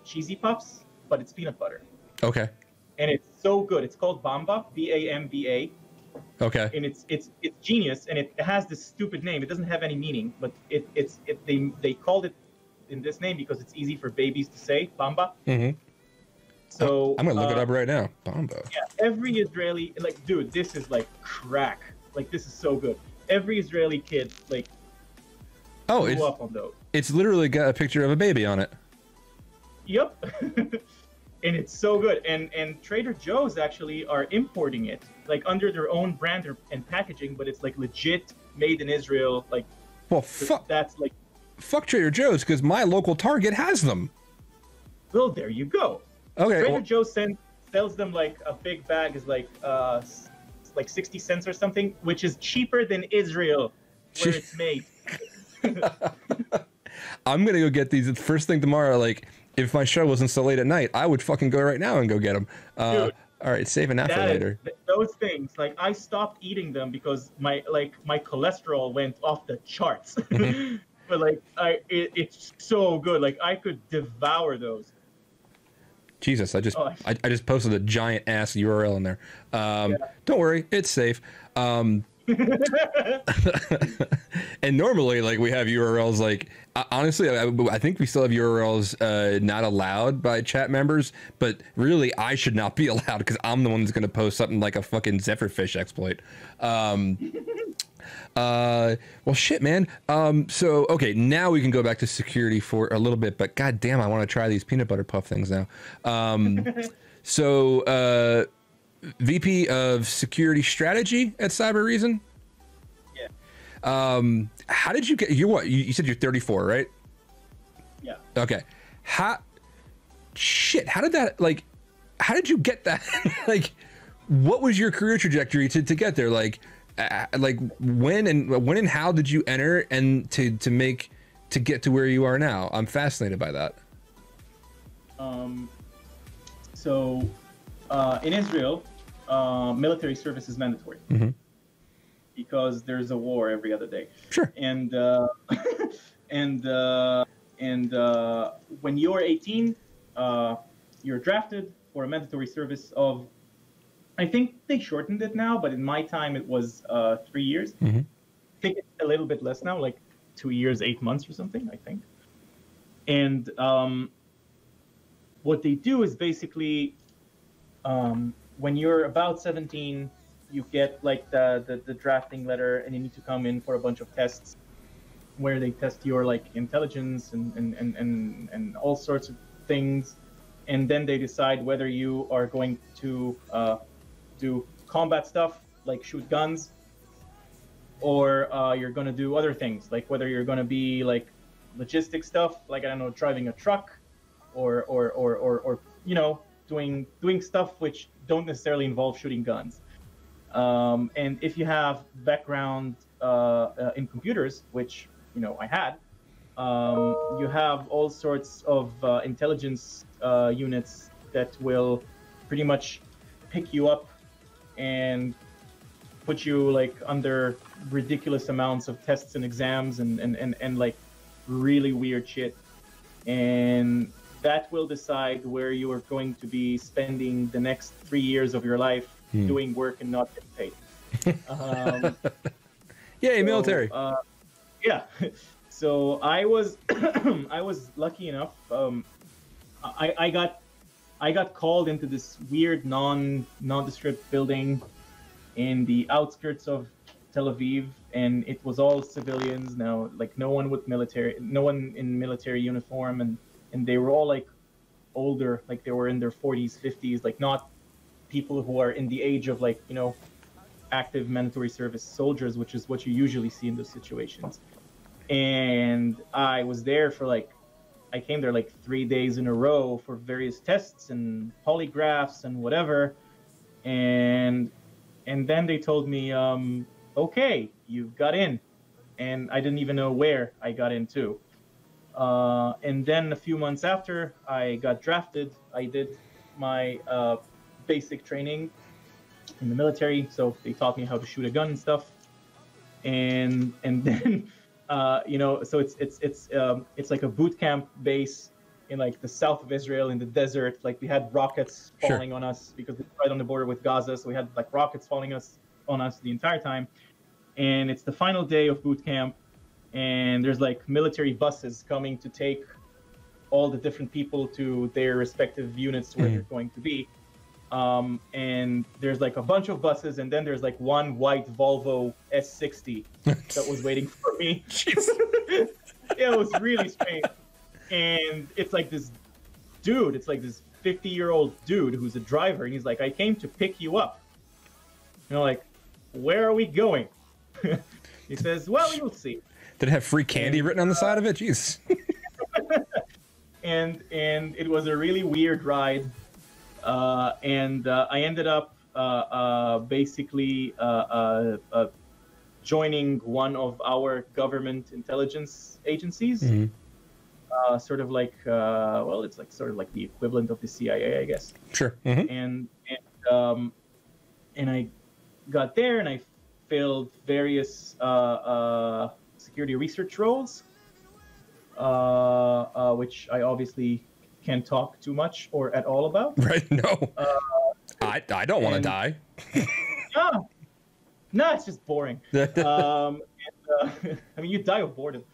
cheesy puffs, but it's peanut butter. Okay. And it's so good. It's called Bamba, B A M B A. Okay. And it's it's it's genius, and it has this stupid name. It doesn't have any meaning, but it it's it they they called it in this name because it's easy for babies to say, Bamba. Mm-hmm. So I'm gonna look uh, it up right now. Bamba. Yeah, every Israeli like, dude, this is like crack. Like this is so good. Every Israeli kid like oh, it's, up on those. It's literally got a picture of a baby on it. Yep. [laughs] and it's so good. And and Trader Joe's actually are importing it like under their own brand and packaging, but it's like legit made in Israel. Like, well, fuck. That's like fuck Trader Joe's because my local Target has them. Well, there you go. Okay. Trader well, Joe send, sells them like a big bag is like uh like sixty cents or something, which is cheaper than Israel where it's made. [laughs] [laughs] I'm gonna go get these first thing tomorrow. Like, if my show wasn't so late at night, I would fucking go right now and go get them. Uh, Dude, all right, save an for later. Is, those things, like I stopped eating them because my like my cholesterol went off the charts. Mm-hmm [laughs] [laughs] but like I, it, it's so good. Like I could devour those. Jesus, I just oh. I, I, just posted a giant ass URL in there. Um, yeah. Don't worry, it's safe. Um, [laughs] and normally, like we have URLs. Like honestly, I, I think we still have URLs uh, not allowed by chat members. But really, I should not be [laughs] allowed because I'm the one that's going to post something like a fucking ZephrFish exploit. Um, [laughs] uh, well, shit, man. Um, so okay, now we can go back to security for a little bit. But god damn, I want to try these peanut butter puff things now. Um, [laughs] so uh, VP of Security Strategy at Cybereason. Yeah. Um, how did you get? You're what? You, you said you're 34, right? Yeah. Okay. How? Shit. How did that like? How did you get that? [laughs] like, what was your career trajectory to to get there? Like uh, like when and when and how did you enter and to to make to get to where you are now? I'm fascinated by that. Um, so uh, in Israel, uh, military service is mandatory mm-hmm. Because there's a war every other day. Sure. And uh, [laughs] and uh, and uh, when you're 18, uh, you're drafted for a mandatory service of I think they shortened it now, but in my time it was uh, three years. Mhm. I think it's a little bit less now, like two years, eight months or something. I think. And um, what they do is basically, um, when you're about 17, you get like the, the the drafting letter, and you need to come in for a bunch of tests, where they test your like intelligence and and and and, and all sorts of things. And then they decide whether you are going to uh, do combat stuff like shoot guns or uh, you're going to do other things like whether you're going to be like logistic stuff like i don't know driving a truck or or or or, or you know doing doing stuff which don't necessarily involve shooting guns um, and if you have background uh, uh, in computers which you know i had um, you have all sorts of uh, intelligence uh, units that will pretty much pick you up and put you like under ridiculous amounts of tests and exams and, and, and, and like really weird shit. And that will decide where you are going to be spending the next three years of your life Hmm. doing work and not getting paid. [laughs] um, Yay, so, military. Uh, yeah. [laughs] So I was [clears throat] I was lucky enough. Um, I I got I got called into this weird non nondescript building in the outskirts of Tel Aviv, and it was all civilians now, like no one with military, no one in military uniform, and and they were all like older, like they were in their 40s, 50s, like not people who are in the age of like you know active mandatory service soldiers, which is what you usually see in those situations. And I was there for like, I came there like three days in a row for various tests and polygraphs and whatever. And and then they told me, um, okay, you've got in. And I didn't even know where I got into. Uh, and then a few months after I got drafted, I did my uh, basic training in the military. So they taught me how to shoot a gun and stuff. And and [laughs] then uh, you know, so it's it's it's um, it's like a boot camp base in like the south of Israel in the desert. Like we had rockets Sure. falling on us because it's right on the border with Gaza. So we had like rockets falling us on us the entire time. And it's the final day of boot camp, and there's like military buses coming to take all the different people to their respective units where Mhm. they're going to be. Um, and there's like a bunch of buses, and then there's like one white Volvo S60 [laughs] that was waiting for me. [laughs] It was really strange. And it's like this dude, it's like this 50 year old dude who's a driver, and he's like, I came to pick you up. You know, like, where are we going? [laughs] he says, Well, you'll see. Did it have free candy written on the side of it? Jeez. and and it was a really weird ride. Uh, and uh, I ended up uh, uh, basically uh, uh, uh, joining one of our government intelligence agencies, Mhm. uh, sort of like uh, well, it's like sort of like the equivalent of the CIA, I guess. Sure. Mhm. And and um, and I got there and I filled various uh, uh, security research roles, uh, uh, which I obviously can't talk too much or at all about. [laughs] Right? No. I, I don't want to die. [laughs] no, no, it's just boring. [laughs] um, and, uh, I mean, you die of boredom.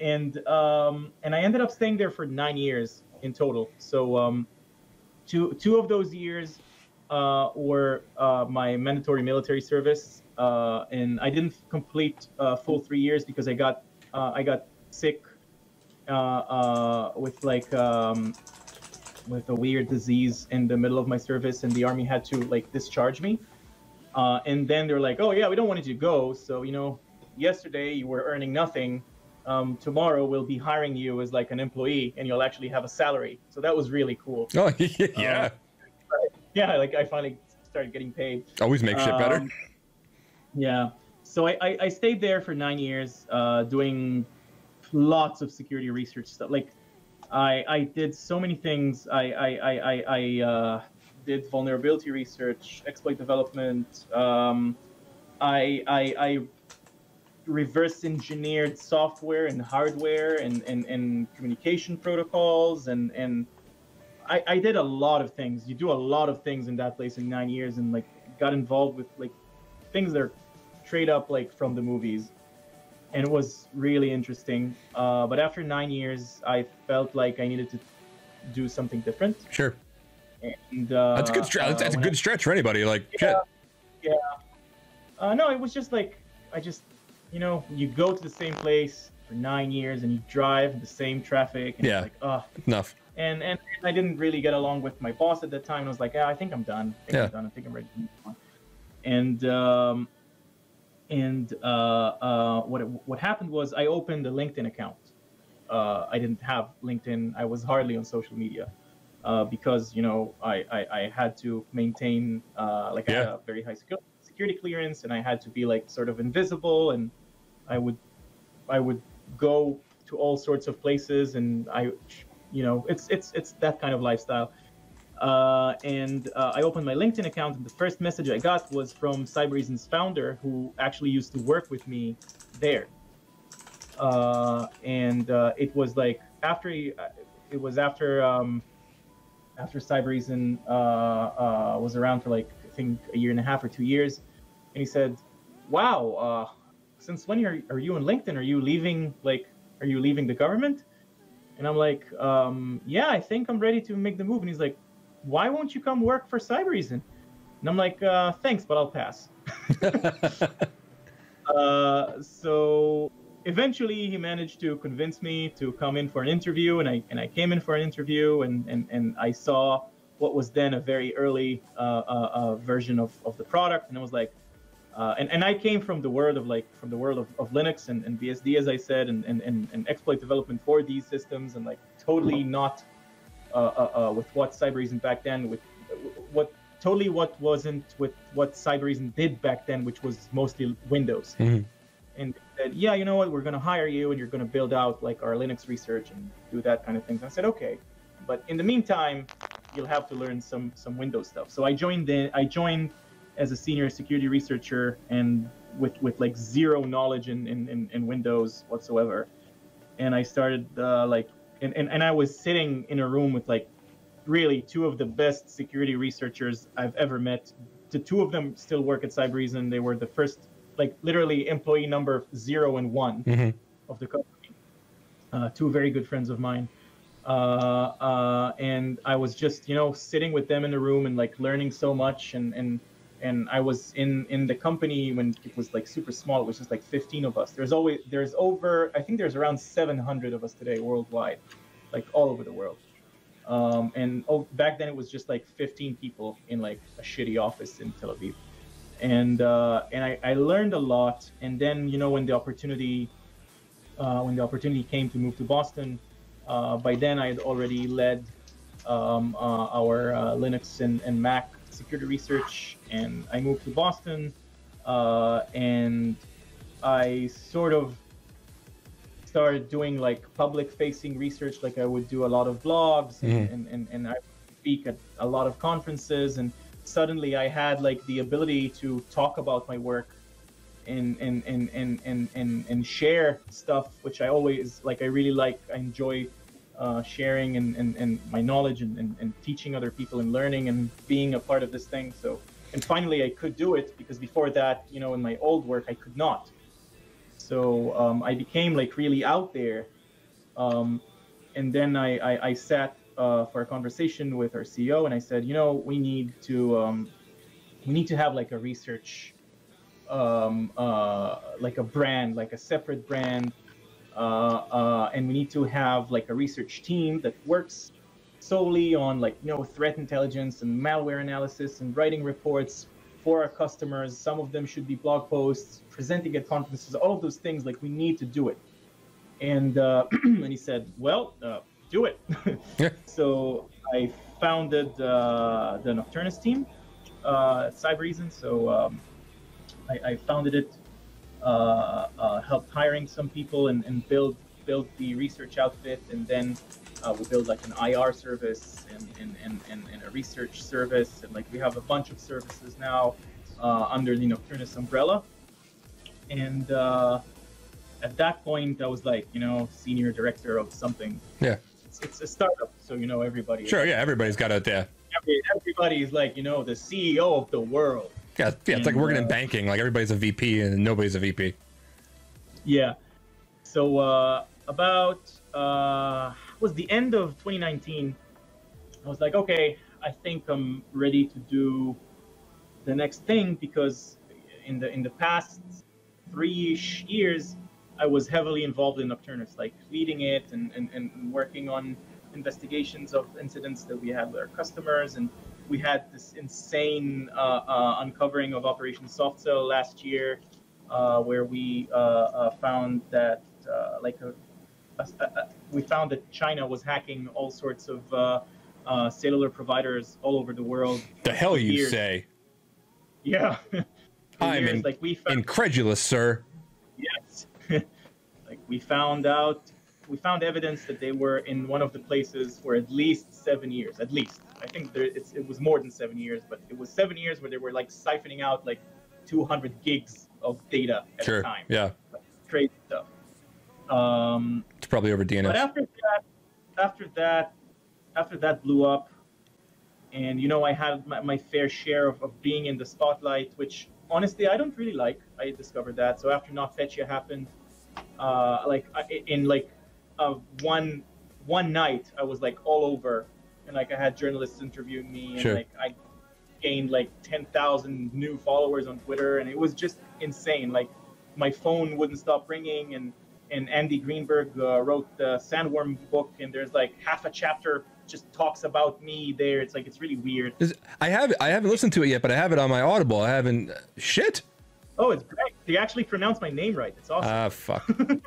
And um, and I ended up staying there for nine years in total. So um, two two of those years uh, were uh, my mandatory military service, uh, and I didn't complete uh, full three years because I got uh, I got sick uh, uh, with like um, with a weird disease in the middle of my service, and the army had to like discharge me. Uh, and then they're like, "Oh yeah, we don't want you to go. So you know, yesterday you were earning nothing. Um, tomorrow we'll be hiring you as like an employee, and you'll actually have a salary." So that was really cool. oh, [laughs] yeah. Yeah, like I finally started getting paid. Always make shit better. Um, Yeah. So I, I, I stayed there for nine years, uh, doing lots of security research stuff. Like, I I did so many things. I I I I, I uh, did vulnerability research, exploit development. Um, I I I reverse engineered software and hardware and, and, and communication protocols and and I, I did a lot of things. You do a lot of things in that place in nine years and like got involved with like things that are straight up like from the movies, and it was really interesting. Uh, but after nine years, I felt like I needed to do something different. Sure. And uh, That's a good stretch. uh, That's, that's a I- good stretch for anybody. Like shit. yeah. Uh, no, it was just like I just, you know, you go to the same place for nine years and you drive the same traffic, and Yeah. like, oh, Enough. and and I didn't really get along with my boss at that time. I was like, yeah, I think I'm done. I think Yeah. I'm done. I think I'm ready to move on. And um, and uh, uh, what it, what happened was I opened a LinkedIn account. Uh, I didn't have LinkedIn. I was hardly on social media uh, because you know I, I, I had to maintain uh, like I had a very high security clearance, and I had to be like sort of invisible, and I would I would go to all sorts of places, and I you know it's it's it's that kind of lifestyle. Uh, and uh, I opened my LinkedIn account, and the first message I got was from Cybereason's founder, who actually used to work with me there. Uh, and uh, it was like after he, uh, it was after um, after Cybereason uh, was around for like I think a year and a half or two years, and he said, "Wow, since when are, are you on LinkedIn? Are you leaving like are you leaving the government?" And I'm like, um, "Yeah, I think I'm ready to make the move." And he's like, "Why won't you come work for Cybereason?" And I'm like, uh, "Thanks, but I'll pass." [laughs] Uh, so eventually he managed to convince me to come in for an interview and I and I came in for an interview and and, and I saw what was then a very early uh, uh, uh, version of, of the product and I was like uh, and, and I came from the world of like from the world of, of Linux and, and BSD as I said and, and, and, and exploit development for these systems and like totally not uh, uh, uh, with what Cybereason back then with what totally what wasn't with what Cybereason did back then which was mostly Windows Mhm. and said, yeah, you know what, we're going to hire you and you're going to build out like our Linux research and do that kind of things. I said, okay, but in the meantime, you'll have to learn some some Windows stuff. So I joined in, I joined as a senior security researcher and with with like zero knowledge in in, in, in Windows whatsoever, and I started uh, like and, and and I was sitting in a room with like really two of the best security researchers I've ever met. The two of them still work at Cybereason. They were the first like literally employee number zero and one Mhm. of the company. Uh, two very good friends of mine. Uh, uh, and I was just, you know, sitting with them in the room and like learning so much. And, and, and I was in, in the company when it was like super small. It was just like 15 of us. There's always, there's over, I think there's around 700 of us today worldwide, like all over the world. Um, and oh, back then it was just like 15 people in like a shitty office in Tel Aviv and uh, and I, I learned a lot. And then you know when the opportunity uh, when the opportunity came to move to Boston, uh, by then I had already led um, uh, our uh, Linux and, and Mac security research, and I moved to Boston, uh, and I sort of started doing like public facing research like i would do a lot of blogs and, Mhm. and, and, and i speak at a lot of conferences and suddenly i had like the ability to talk about my work and and and and and, and, and share stuff which i always like i really like i enjoy uh, sharing and, and, and my knowledge and, and, and teaching other people and learning and being a part of this thing so and finally i could do it because before that you know in my old work i could not so um, I became like really out there. Um, and then I, I, I sat uh, for a conversation with our CEO and I said, you know, we need to um, we need to have like a research, um, uh, like a brand, like a separate brand, and we need to have like a research team that works solely on like you know threat intelligence and malware analysis and writing reports for our customers. Some of them should be blog posts, presenting at conferences, all of those things. Like we need to do it. And uh, [clears throat] and he said, well, uh, do it. [laughs] Yeah. So I founded uh, the Nocturnus team uh, at Cybereason. So um, I, I founded it, uh, uh, helped hiring some people, and, and build build the research outfit, and then uh, we build like an IR service and, and, and, and, and a research service, and like we have a bunch of services now uh, under the Nocturnus umbrella. And uh, at that point, I was like, you know, senior director of something. Yeah. It's, it's a startup, so you know everybody. Sure. Yeah. Everybody's got a yeah. Every, everybody like, you know, the CEO of the world. Yeah, yeah. It's like And, working in uh, banking. Like everybody's a VP and nobody's a VP. Yeah. So uh, about uh, was the end of 2019. I was like, okay, I think I'm ready to do the next thing because in the in the past three-ish years, I was heavily involved in Nocturnus, like leading it and, and, and working on investigations of incidents that we had with our customers. And we had this insane uh, uh, uncovering of Operation Soft Cell last year, uh, where we uh, uh, found that uh, like a, a, a- we found that China was hacking all sorts of uh, uh, cellular providers all over the world. The hell you years. say? Yeah. [laughs] I'm years, in- like we found Incredulous, sir. yes. [laughs] like we found out we found evidence that they were in one of the places for at least seven years. At least. I think there, it's, it was more than seven years, but it was seven years where they were like siphoning out like 200 gigs of data at Sure. a time. Yeah. Crazy stuff. Um, It's probably over DNS. but after that, after that, after that blew up, and you know, I had my, my fair share of, of being in the spotlight, which honestly I don't really like. I discovered that. So after NotPetya happened, uh, like in like uh, one one night, I was like all over, and like I had journalists interviewing me, and Sure. like I gained like ten thousand new followers on Twitter, and it was just insane. Like my phone wouldn't stop ringing, and and Andy Greenberg uh, wrote the Sandworm book, and there's like half a chapter just talks about me there. It's like it's really weird. I have I haven't listened to it yet, but I have it on my Audible. I haven't. Shit. Oh, it's great. They actually pronounced my name right. It's awesome. Ah, fuck. [laughs] Damn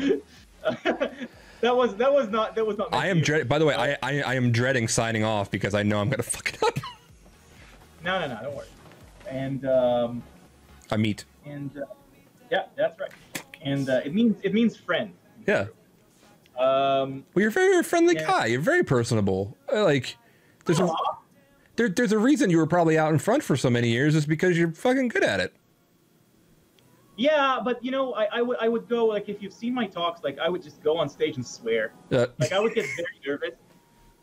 it. [laughs] that was that was not that was not. I am dread. By the way, I, I I am dreading signing off because I know I'm gonna [laughs] fuck it up. No, no, no. Don't worry. And um, Amit. and uh, yeah, that's right. And uh, it means it means friend. Yeah. Um, Well, you're a very friendly guy. You're very personable. Uh, Like, there's a there, there's a reason you were probably out in front for so many years. Is because you're fucking good at it. Yeah, but you know, I, I would I would go like if you've seen my talks, like I would just go on stage and swear. Uh, Like I would get very nervous.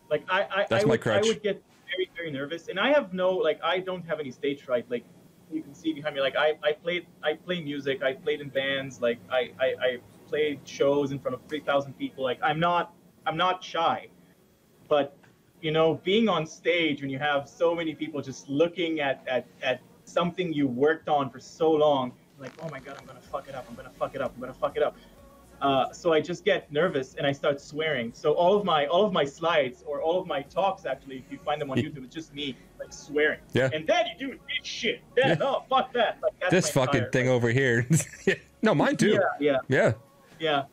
Like I I, That's I my would I would get very very nervous, and I have no like I don't have any stage fright. Like you can see behind me, like I I played I play music. I played in bands. Like I I, I played shows in front of three thousand people. Like I'm not I'm not shy, but you know, being on stage when you have so many people just looking at at at something you worked on for so long, like oh my god, I'm gonna fuck it up. I'm gonna fuck it up. I'm gonna fuck it up. Uh, so I just get nervous and I start swearing. So all of my all of my slides or all of my talks actually, if you find them on YouTube, it's just me like swearing. Yeah. And then you do this shit. Then Yeah. oh fuck that. Like, that's this fucking fire. thing over here. [laughs] No, mine too. Yeah, yeah, Yeah. yeah.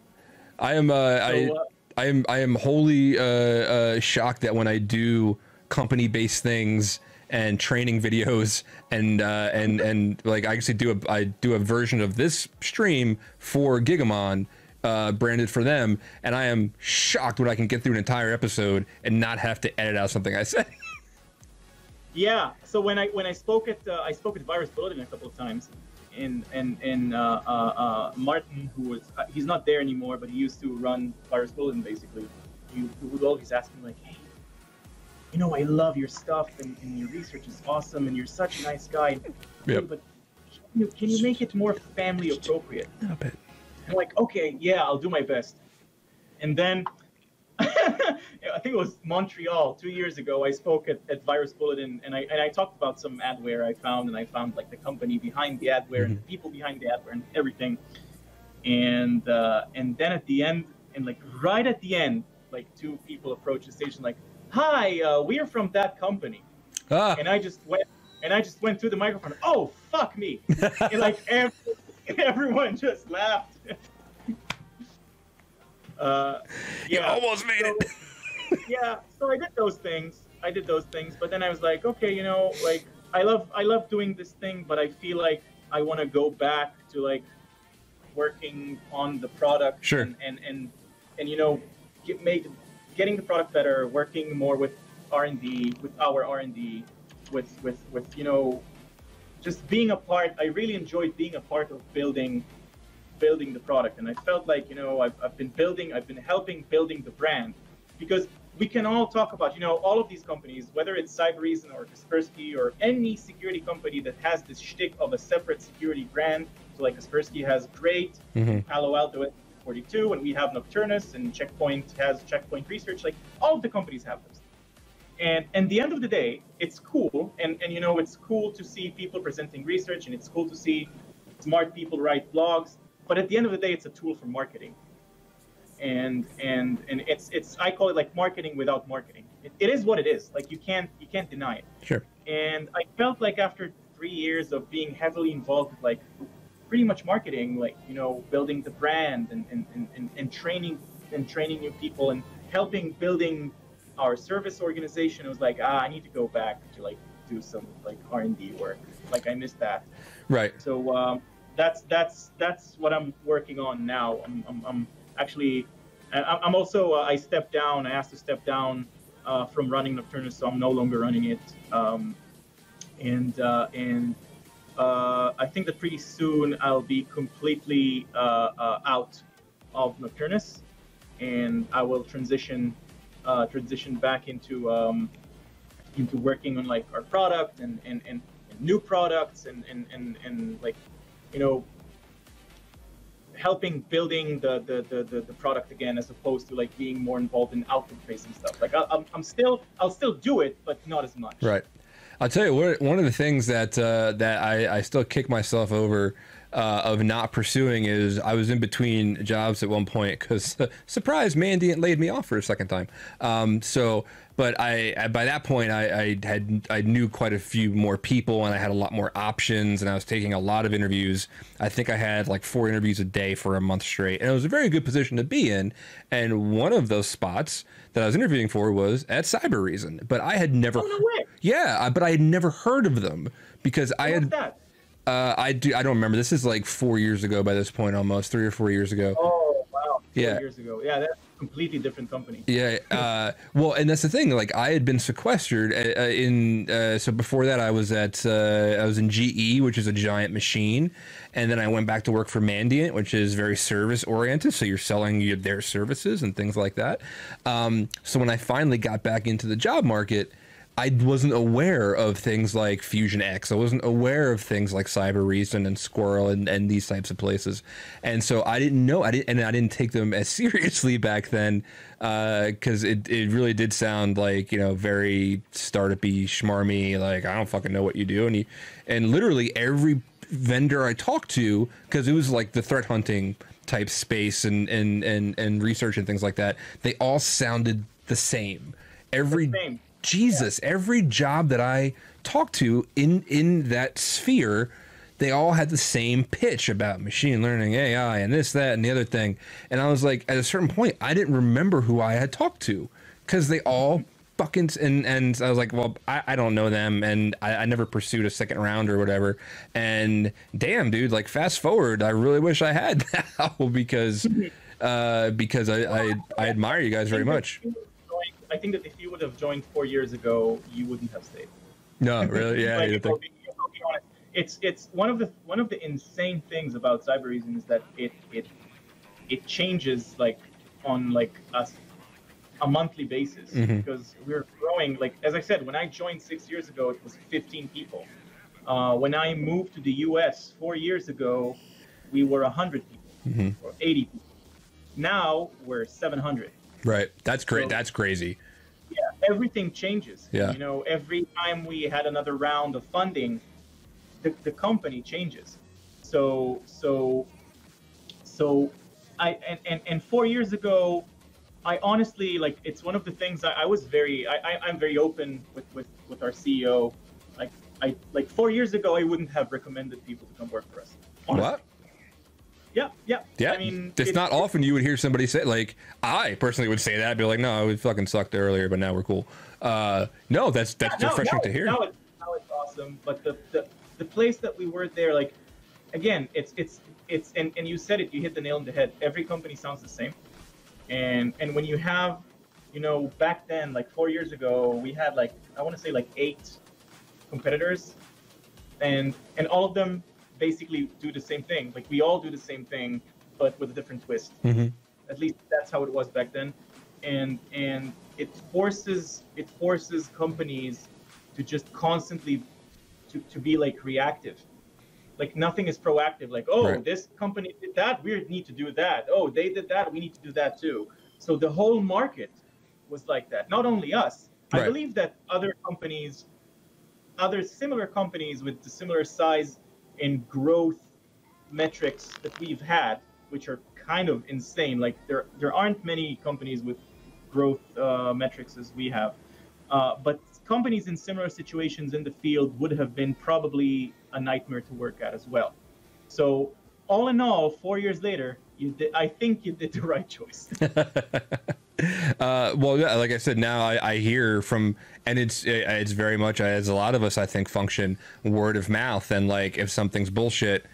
I am. Uh, I. So, uh, I am I am wholly uh, uh, shocked that when I do company based things and training videos and uh, and and like I actually do a I do a version of this stream for Gigamon uh, branded for them and I am shocked when I can get through an entire episode and not have to edit out something I say. [laughs] Yeah. So when I when I spoke at uh, I spoke at Virus Bulletin a couple of times, and and and uh, uh, uh, Martin, who was uh, he's not there anymore, but he used to run Virus Bulletin basically. He would always ask me like, "Hey, you know, I love your stuff, and, and your research is awesome, and you're such a nice guy. Yep. But can you, can you make it more family appropriate?" Stop it. I'm like, okay, yeah, I'll do my best. And then [laughs] I think it was Montreal two years ago. I spoke at, at Virus Bulletin and I and I talked about some adware I found and I found like the company behind the adware and the people behind the adware and everything. And uh, and then at the end and like right at the end, like two people approached the station like, "Hi, uh, we're from that company." Ah, and I just went and I just went through the microphone. Oh fuck me! and like [laughs] every, [laughs] everyone just laughed. uh, you yeah, almost made so, it. [laughs] yeah. So I did those things. I did those things, but then I was like, okay, you know, like I love I love doing this thing, but I feel like I want to go back to like working on the product Sure. and and and, and you know get made getting the product better working more with r&d with our r&d with with with you know just being a part i really enjoyed being a part of building building the product and i felt like you know i've, I've been building i've been helping building the brand because we can all talk about, you know, all of these companies, whether it's Cybereason or Kaspersky or any security company that has this shtick of a separate security brand. So like Kaspersky has Great, Mm-hmm. Palo Alto 42, and we have Nocturnus, and Checkpoint has Checkpoint Research. Like all the companies have this. And and the end of the day, it's cool, and and you know it's cool to see people presenting research, and it's cool to see smart people write blogs. But at the end of the day, it's a tool for marketing and and and it's it's I call it like marketing without marketing. It, it is what it is. Like you can't you can't deny it. Sure. And I felt like after three years of being heavily involved with like pretty much marketing, like you know building the brand and and, and, and, training and training new people and helping building our service organization, it was like ah I need to go back to like do some like R and D work. Like I missed that. Right. So um, that's that's that's what I'm working on now. I'm, I'm, I'm actually, I'm I'm also uh, I stepped down. I asked to step down uh, from running Nocturnus, so I'm no longer running it. Um, and uh, and uh, I think that pretty soon I'll be completely uh, uh, out of Nocturnus, and I will transition uh, transition back into um, into working on like our product and and, and, new products and, and and and like you know helping building the the, the, the the product again as opposed to like being more involved in outward facing stuff like I, I'm, I'm still i'll still do it but not as much Right. I'll tell you what. One of the things that uh, that I, I still kick myself over uh, of not pursuing is I was in between jobs at one point because [laughs] surprise, Mandiant laid me off for a second time. Um, so, but I, I by that point I, I had I knew quite a few more people and I had a lot more options and I was taking a lot of interviews. I think I had like four interviews a day for a month straight, and it was a very good position to be in. And one of those spots that I was interviewing for was at Cybereason, but I had never. oh no way Yeah, but I had never heard of them because I had that uh, I do I don't remember. This is like four years ago by this point, almost three or four years ago. oh wow Four Yeah. years ago yeah that's a completely different company Yeah. Uh, well, and that's the thing. Like I had been sequestered uh, uh, in. Uh, so before that, I was at uh, I was in GE, which is a giant machine, and then I went back to work for Mandiant, which is very service oriented. So you're selling your, their services and things like that. Um, so when I finally got back into the job market. I wasn't aware of things like FusionX. I wasn't aware of things like Cybereason and Sqrrl and, and these types of places, and so I didn't know. I didn't, and I didn't take them as [laughs] seriously back then uh, because it, it really did sound like you know very startupy, schmarmy. Like I don't fucking know what you do, and you, and literally every vendor I talked to, because it was like the threat hunting type space and and and and research and things like that. They all sounded the same. Every same. Jesus, every job that I talked to in in that sphere, they all had the same pitch about machine learning, AI, and this, that, and the other thing. And I was like, at a certain point, I didn't remember who I had talked to because they all fucking and and I was like, well, I, I don't know them, and I, I never pursued a second round or whatever. And damn, dude, like fast forward, I really wish I had [laughs] now because uh, because I, I I admire you guys very much. I think that if you would have joined four years ago, you wouldn't have stayed. No, really, [laughs] yeah. Like, you think- be- be honest, it's it's one of the one of the insane things about Cybereason is that it it it changes like on like a, a monthly basis Mhm. because we're growing. Like as I said, when I joined six years ago, it was 15 people. Uh, when I moved to the U.S. four years ago, we were 100 people Mhm. or 80 people. Now we're 700 Right. That's great. So- That's crazy. yeah, everything changes. Yeah. You know, every time we had another round of funding, the, the company changes. So so so I and, and, and four years ago, I honestly like it's one of the things I, I was very I, I, I'm very open with, with, with our CEO. Like I like four years ago I wouldn't have recommended people to come work for us. honestly. What? Yeah, yeah. Yeah. I mean it's it- not often you would hear somebody say like I personally would say that, be like, no, we fucking sucked earlier, but now we're cool. Uh, no, that's that's Yeah, no, refreshing to it's- hear. Now it's, now it's awesome, but the, the the place that we were there, like, again, it's it's it's and, and you said it, you hit the nail on the head. Every company sounds the same, and and when you have, you know, back then, like four years ago, we had like I want to say like eight competitors, and and all of them basically do the same thing. Like we all do the same thing, but with a different twist. Hmm at least that's how it was back then. And and it forces it forces companies to just constantly to, to be like reactive. Like nothing is proactive. Like oh Right. this company did that. We need to do that. Oh they did that. We need to do that too. So the whole market was like that. Not only us. I believe that other companies other similar companies with the similar size and growth metrics that we've had which are kind of insane like there there aren't many companies with growth uh, metrics as we have uh, but companies in similar situations in the field would have been probably a nightmare to work at as well. So, all in all, four years later, did, I think you did the [laughs] right choice. [laughs] [laughs] uh, well, yeah, like I said, now I, I hear from, and it's it's very much as a lot of us I think function word of mouth, and like if something's bullshit,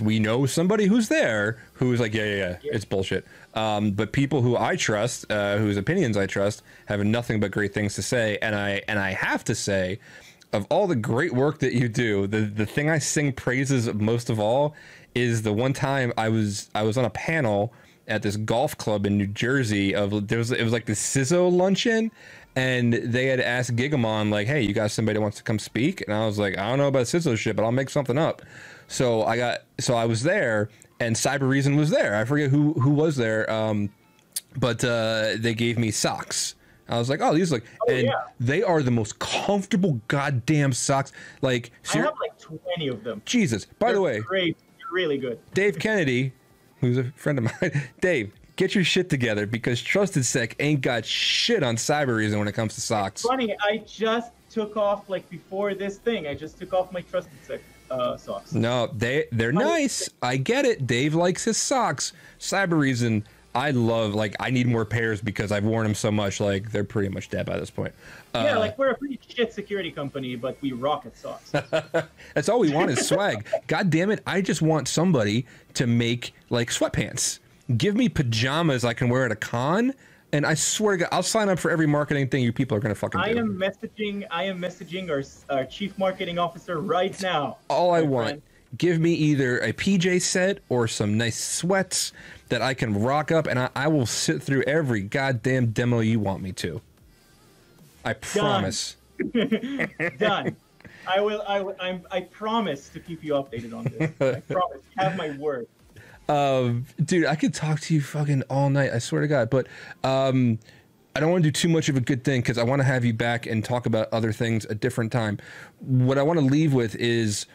we know somebody who's there who's like, yeah, yeah, yeah, Yeah. it's bullshit. Um, but people who I trust, uh, whose opinions I trust, have nothing but great things to say, and I and I have to say. Of all the great work that you do, the the thing I sing praises of most of all is the one time I was I was on a panel at this golf club in New Jersey of there was it was like the CISO luncheon and they had asked Gigamon like, "Hey, you got somebody that wants to come speak?" And I was like, "I don't know about CISO shit, but I'll make something up." So I got so I was there and Cybereason was there. I forget who who was there. Um but uh they gave me socks. I was like, "Oh, these look Oh, and yeah. they are the most comfortable goddamn socks." Like I have like 20 of them. Jesus. By the They're way, great, really good. Dave Kennedy, who's a friend of mine, [laughs] Dave, get your shit together because TrustedSec ain't got shit on Cybereason when it comes to socks. Funny, I just took off like before this thing. I just took off my trusted sec uh, socks. No, they they're nice. I get it. Dave likes his socks. Cybereason, I love. Like I need more pairs because I've worn them so much. Like they're pretty much dead by this point. yeah, Uh, like we're a pretty shit security company, but we rocket socks. [laughs] That's all we want is swag. [laughs] God damn it! I just want somebody to make like sweatpants. Give me pajamas I can wear at a con, and I swear to God, I'll sign up for every marketing thing you people are gonna fucking do. I am messaging. I am messaging our, our chief marketing officer right now. all I want. friend. Give me either a PJ set or some nice sweats that I can rock up, and I, I will sit through every goddamn demo you want me to. I promise. [laughs] Done. I will. I will. I'm, I promise to keep you updated on this. I [laughs] promise. You have my word. Um, dude, I could talk to you fucking all night. I swear to God. But um, I don't want to do too much of a good thing because I want to have you back and talk about other things a different time. What I want to leave with is.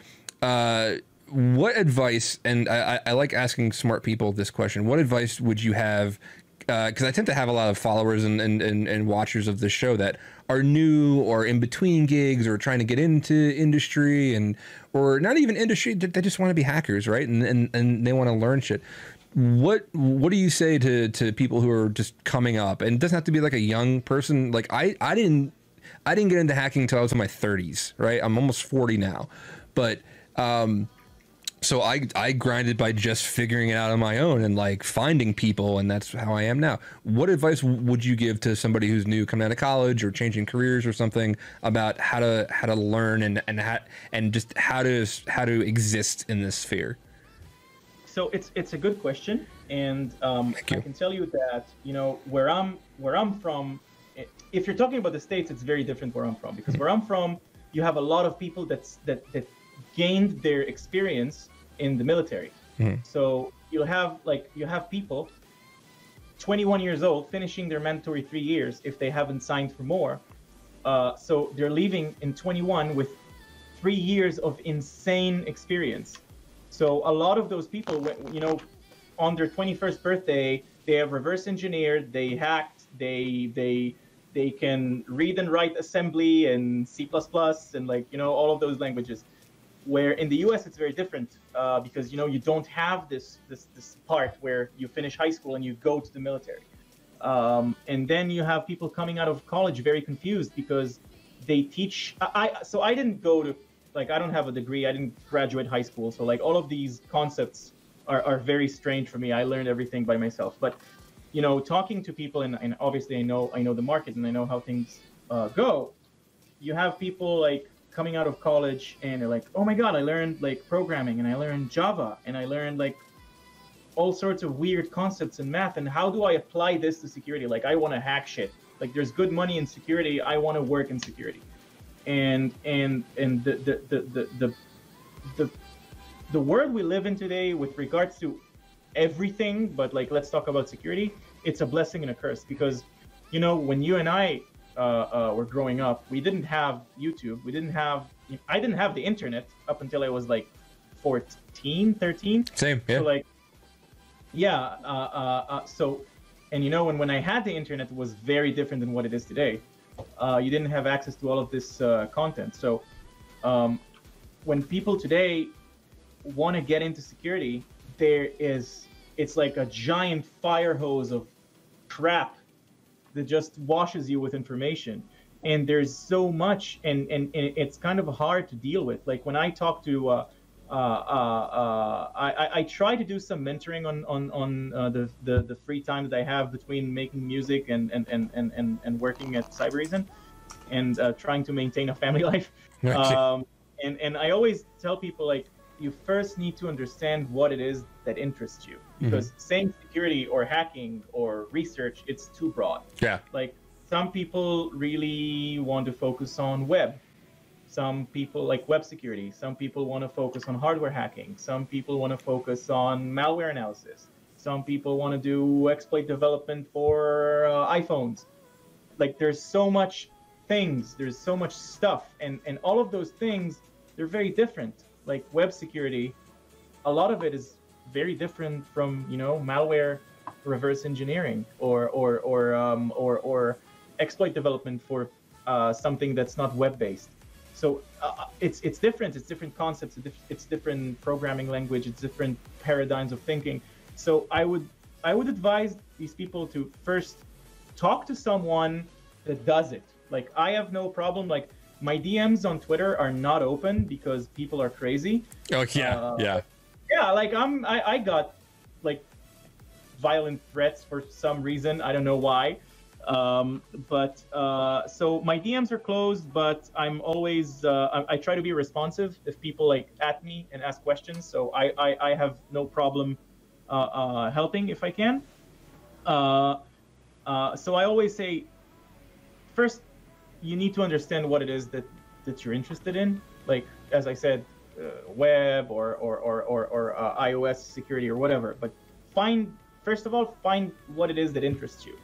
Uh, what advice and I, I like asking smart people this question what advice would you have because I tend to have a lot of followers and, and, and, and watchers of the show that are new or in between gigs or trying to get into industry and or not even industry they they just want to be hackers right? And and, and they want to learn shit. What what do you say to to people who are just coming up? And it doesn't have to be like a young person like I I didn't I didn't get into hacking until I was in my 30s right? I'm almost 40 now. But um so I I grinded by just figuring it out on my own and like finding people and that's how I am now. What advice would you give to somebody who's new coming out of college or changing careers or something about how to how to learn and and how, and just how to how to exist in this sphere? So it's it's a good question, and um, I can tell you that you know where I'm where I'm from. If you're talking about the states, it's very different where I'm from because where I'm from, you have a lot of people that's that that gained their experience in the military. Mhm. So you'll have like you have people 21 years old finishing their mandatory three years if they haven't signed for more. Uh, so they're leaving in 21 with three years of insane experience. So a lot of those people, you know, on their 21st birthday, they have reverse engineered, they hacked, they they they can read and write assembly and C++ and like you know all of those languages. Where in the U.S. it's very different uh, because you know you don't have this this this part where you finish high school and you go to the military, um, and then you have people coming out of college very confused because they teach. I, I so I didn't go to like I don't have a degree. I didn't graduate high school, so like all of these concepts are, are very strange for me. I learned everything by myself. But you know, talking to people and, and obviously I know I know the market and I know how things uh, go. You have people like coming out of college and they're like, oh my god, I learned like programming and I learned Java and I learned like all sorts of weird concepts in math and how do i apply this to security? Like i want to hack shit. Like there's good money in security. I want to work in security. And and and the the the the, the, the the world we live in today with regards to everything but like let's talk about security it's a blessing and a curse because you know when you and i uh, uh, were growing up we didn't have youtube we didn't have i didn't have the internet up until i was like 14 13 Same. Yeah. so like yeah uh, uh, uh, so and you know when, when i had the internet it was very different than what it is today uh, you didn't have access to all of this uh, content so um, when people today want to get into security there is it's like a giant fire hose of crap that just washes you with information and there's so much and, and, and it's kind of hard to deal with like when i talk to uh, uh, uh, I, I try to do some mentoring on on, on uh, the, the the free time that I have between making music and and, and, and, and, working at Cybereason and uh, trying to maintain a family [laughs] life. Okay. Um, and and I always tell people like you first need to understand what it is that interests you because saying security or hacking or research it's too broad. yeah. Like some people really want to focus on web. Some people like web security. Some people want to focus on hardware hacking. Some people want to focus on malware analysis. Some people want to do exploit development for uh, iPhones. Like there's so much things, there's so much stuff, and and all of those things they're very different. Like web security, a lot of it is very different from you know malware reverse engineering or or or um, or, or exploit development for uh, something that's not web based. So uh, it's it's different. It's different concepts. It's It's different programming language. It's different paradigms of thinking. So I would I would advise these people to first talk to someone that does it. Like I have no problem. Like my DMs on Twitter are not open because people are crazy. Oh yeah. Uh, yeah. Yeah, like I'm I, I got like violent threats for some reason. I don't know why. Um, but uh, so my DMs are closed, but I'm always uh, I, I try to be responsive if people like at me and ask questions. So I I, I have no problem uh, uh, helping if I can. Uh, uh, so I always say, first, you need to understand what it is that that you're interested in. Like as I said, uh, web or or or or, or uh, iOS security or whatever. But find first of all find what it is that interests you,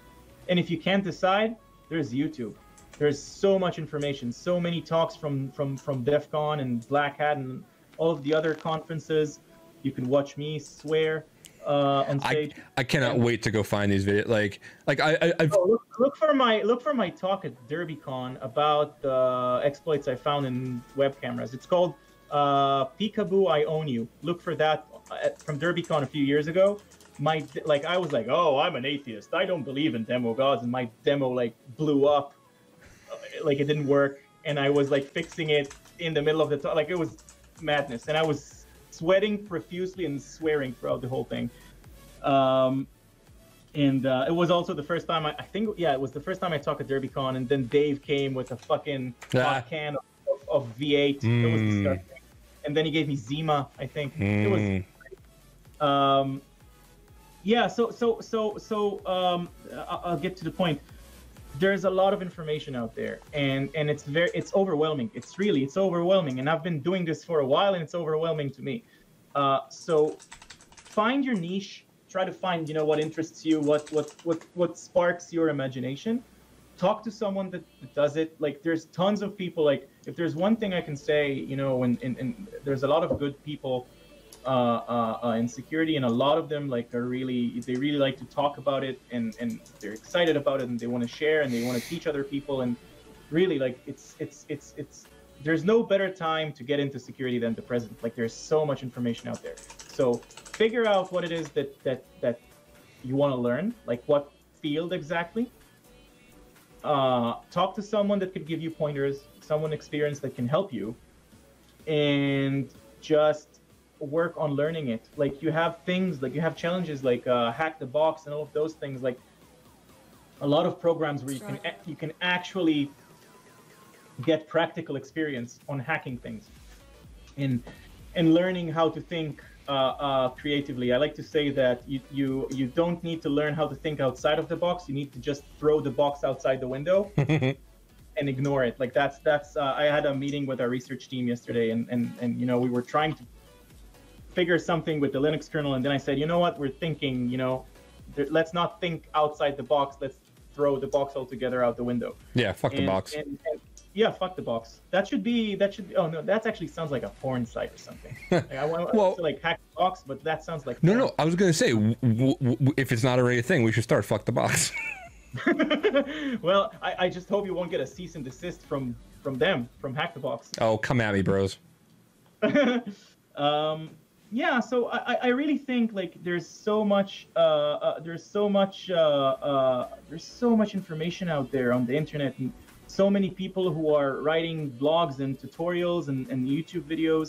and if you can't decide, there's YouTube. There's so much information, so many talks from from from DEF CON and Black Hat and all of the other conferences. You can watch me swear uh, on I, stage. I cannot wait to go find these videos. Like like I, I Oh, look, look for my look for my talk at DerbyCon about the exploits I found in web cameras. It's called uh, Peekaboo I Own You. Look for that at, from DerbyCon a few years ago. My like I was like, oh, I'm an atheist. I don't believe in demo gods, and my demo like blew up, uh, like it didn't work, and I was like fixing it in the middle of the talk. Like it was madness, and I was sweating profusely and swearing throughout the whole thing. Um, and uh, it was also the first time I, I think yeah it was the first time I talked at DerbyCon and then Dave came with a fucking Ah. hot can of, of V8 it was Mm. disgusting and then he gave me Zima I think it was mm, um, yeah so so so so um, I- I'll get to the point there's a lot of information out there and and it's very it's overwhelming. It's really it's overwhelming and I've been doing this for a while and it's overwhelming to me. Uh, so find your niche try to find you know what interests you what what what what sparks your imagination. Talk to someone that, does it. Like there's tons of people like if there's one thing i can say you know and, and, and there's a lot of good people uh, uh, uh, in security and a lot of them like are really they really like to talk about it and and they're excited about it and they want to share and they want to teach other people and really like it's it's it's it's there's no better time to get into security than the present. Like there's so much information out there. So figure out what it is that that that you want to learn like what field exactly. Uh, talk to someone that could give you pointers someone experienced that can help you and just work on learning it like you have things like you have challenges like uh, hack the box and all of those things like a lot of programs where you can you can actually get practical experience on hacking things and and learning how to think uh, uh, creatively. I like to say that you, you you don't need to learn how to think outside of the box. You need to just throw the box outside the window [laughs] and ignore it. Like that's that's. Uh, I had a meeting with our research team yesterday, and and and you know we were trying to figure something with the Linux kernel, and then I said, you know what, we're thinking, you know, th- let's not think outside the box. Let's throw the box altogether out the window. Yeah, fuck the box. and- and- yeah, fuck the box. That should be. That should. Be, oh no, that actually sounds like a porn site or something. [laughs] Like, I want Well- to like hack the box, but that sounds like No, porn. no, I was gonna say, w- w- w- if it's not already a thing, we should start fuck the box. [laughs] [laughs] well, I, I just hope you won't get a cease and desist from from them from Hack the Box. oh, come at me, bros. um, yeah, so I, I- really think like there's so much uh, uh, there's so much uh, uh, there's so much information out there on the internet and so many people who are writing blogs and tutorials and, and YouTube videos.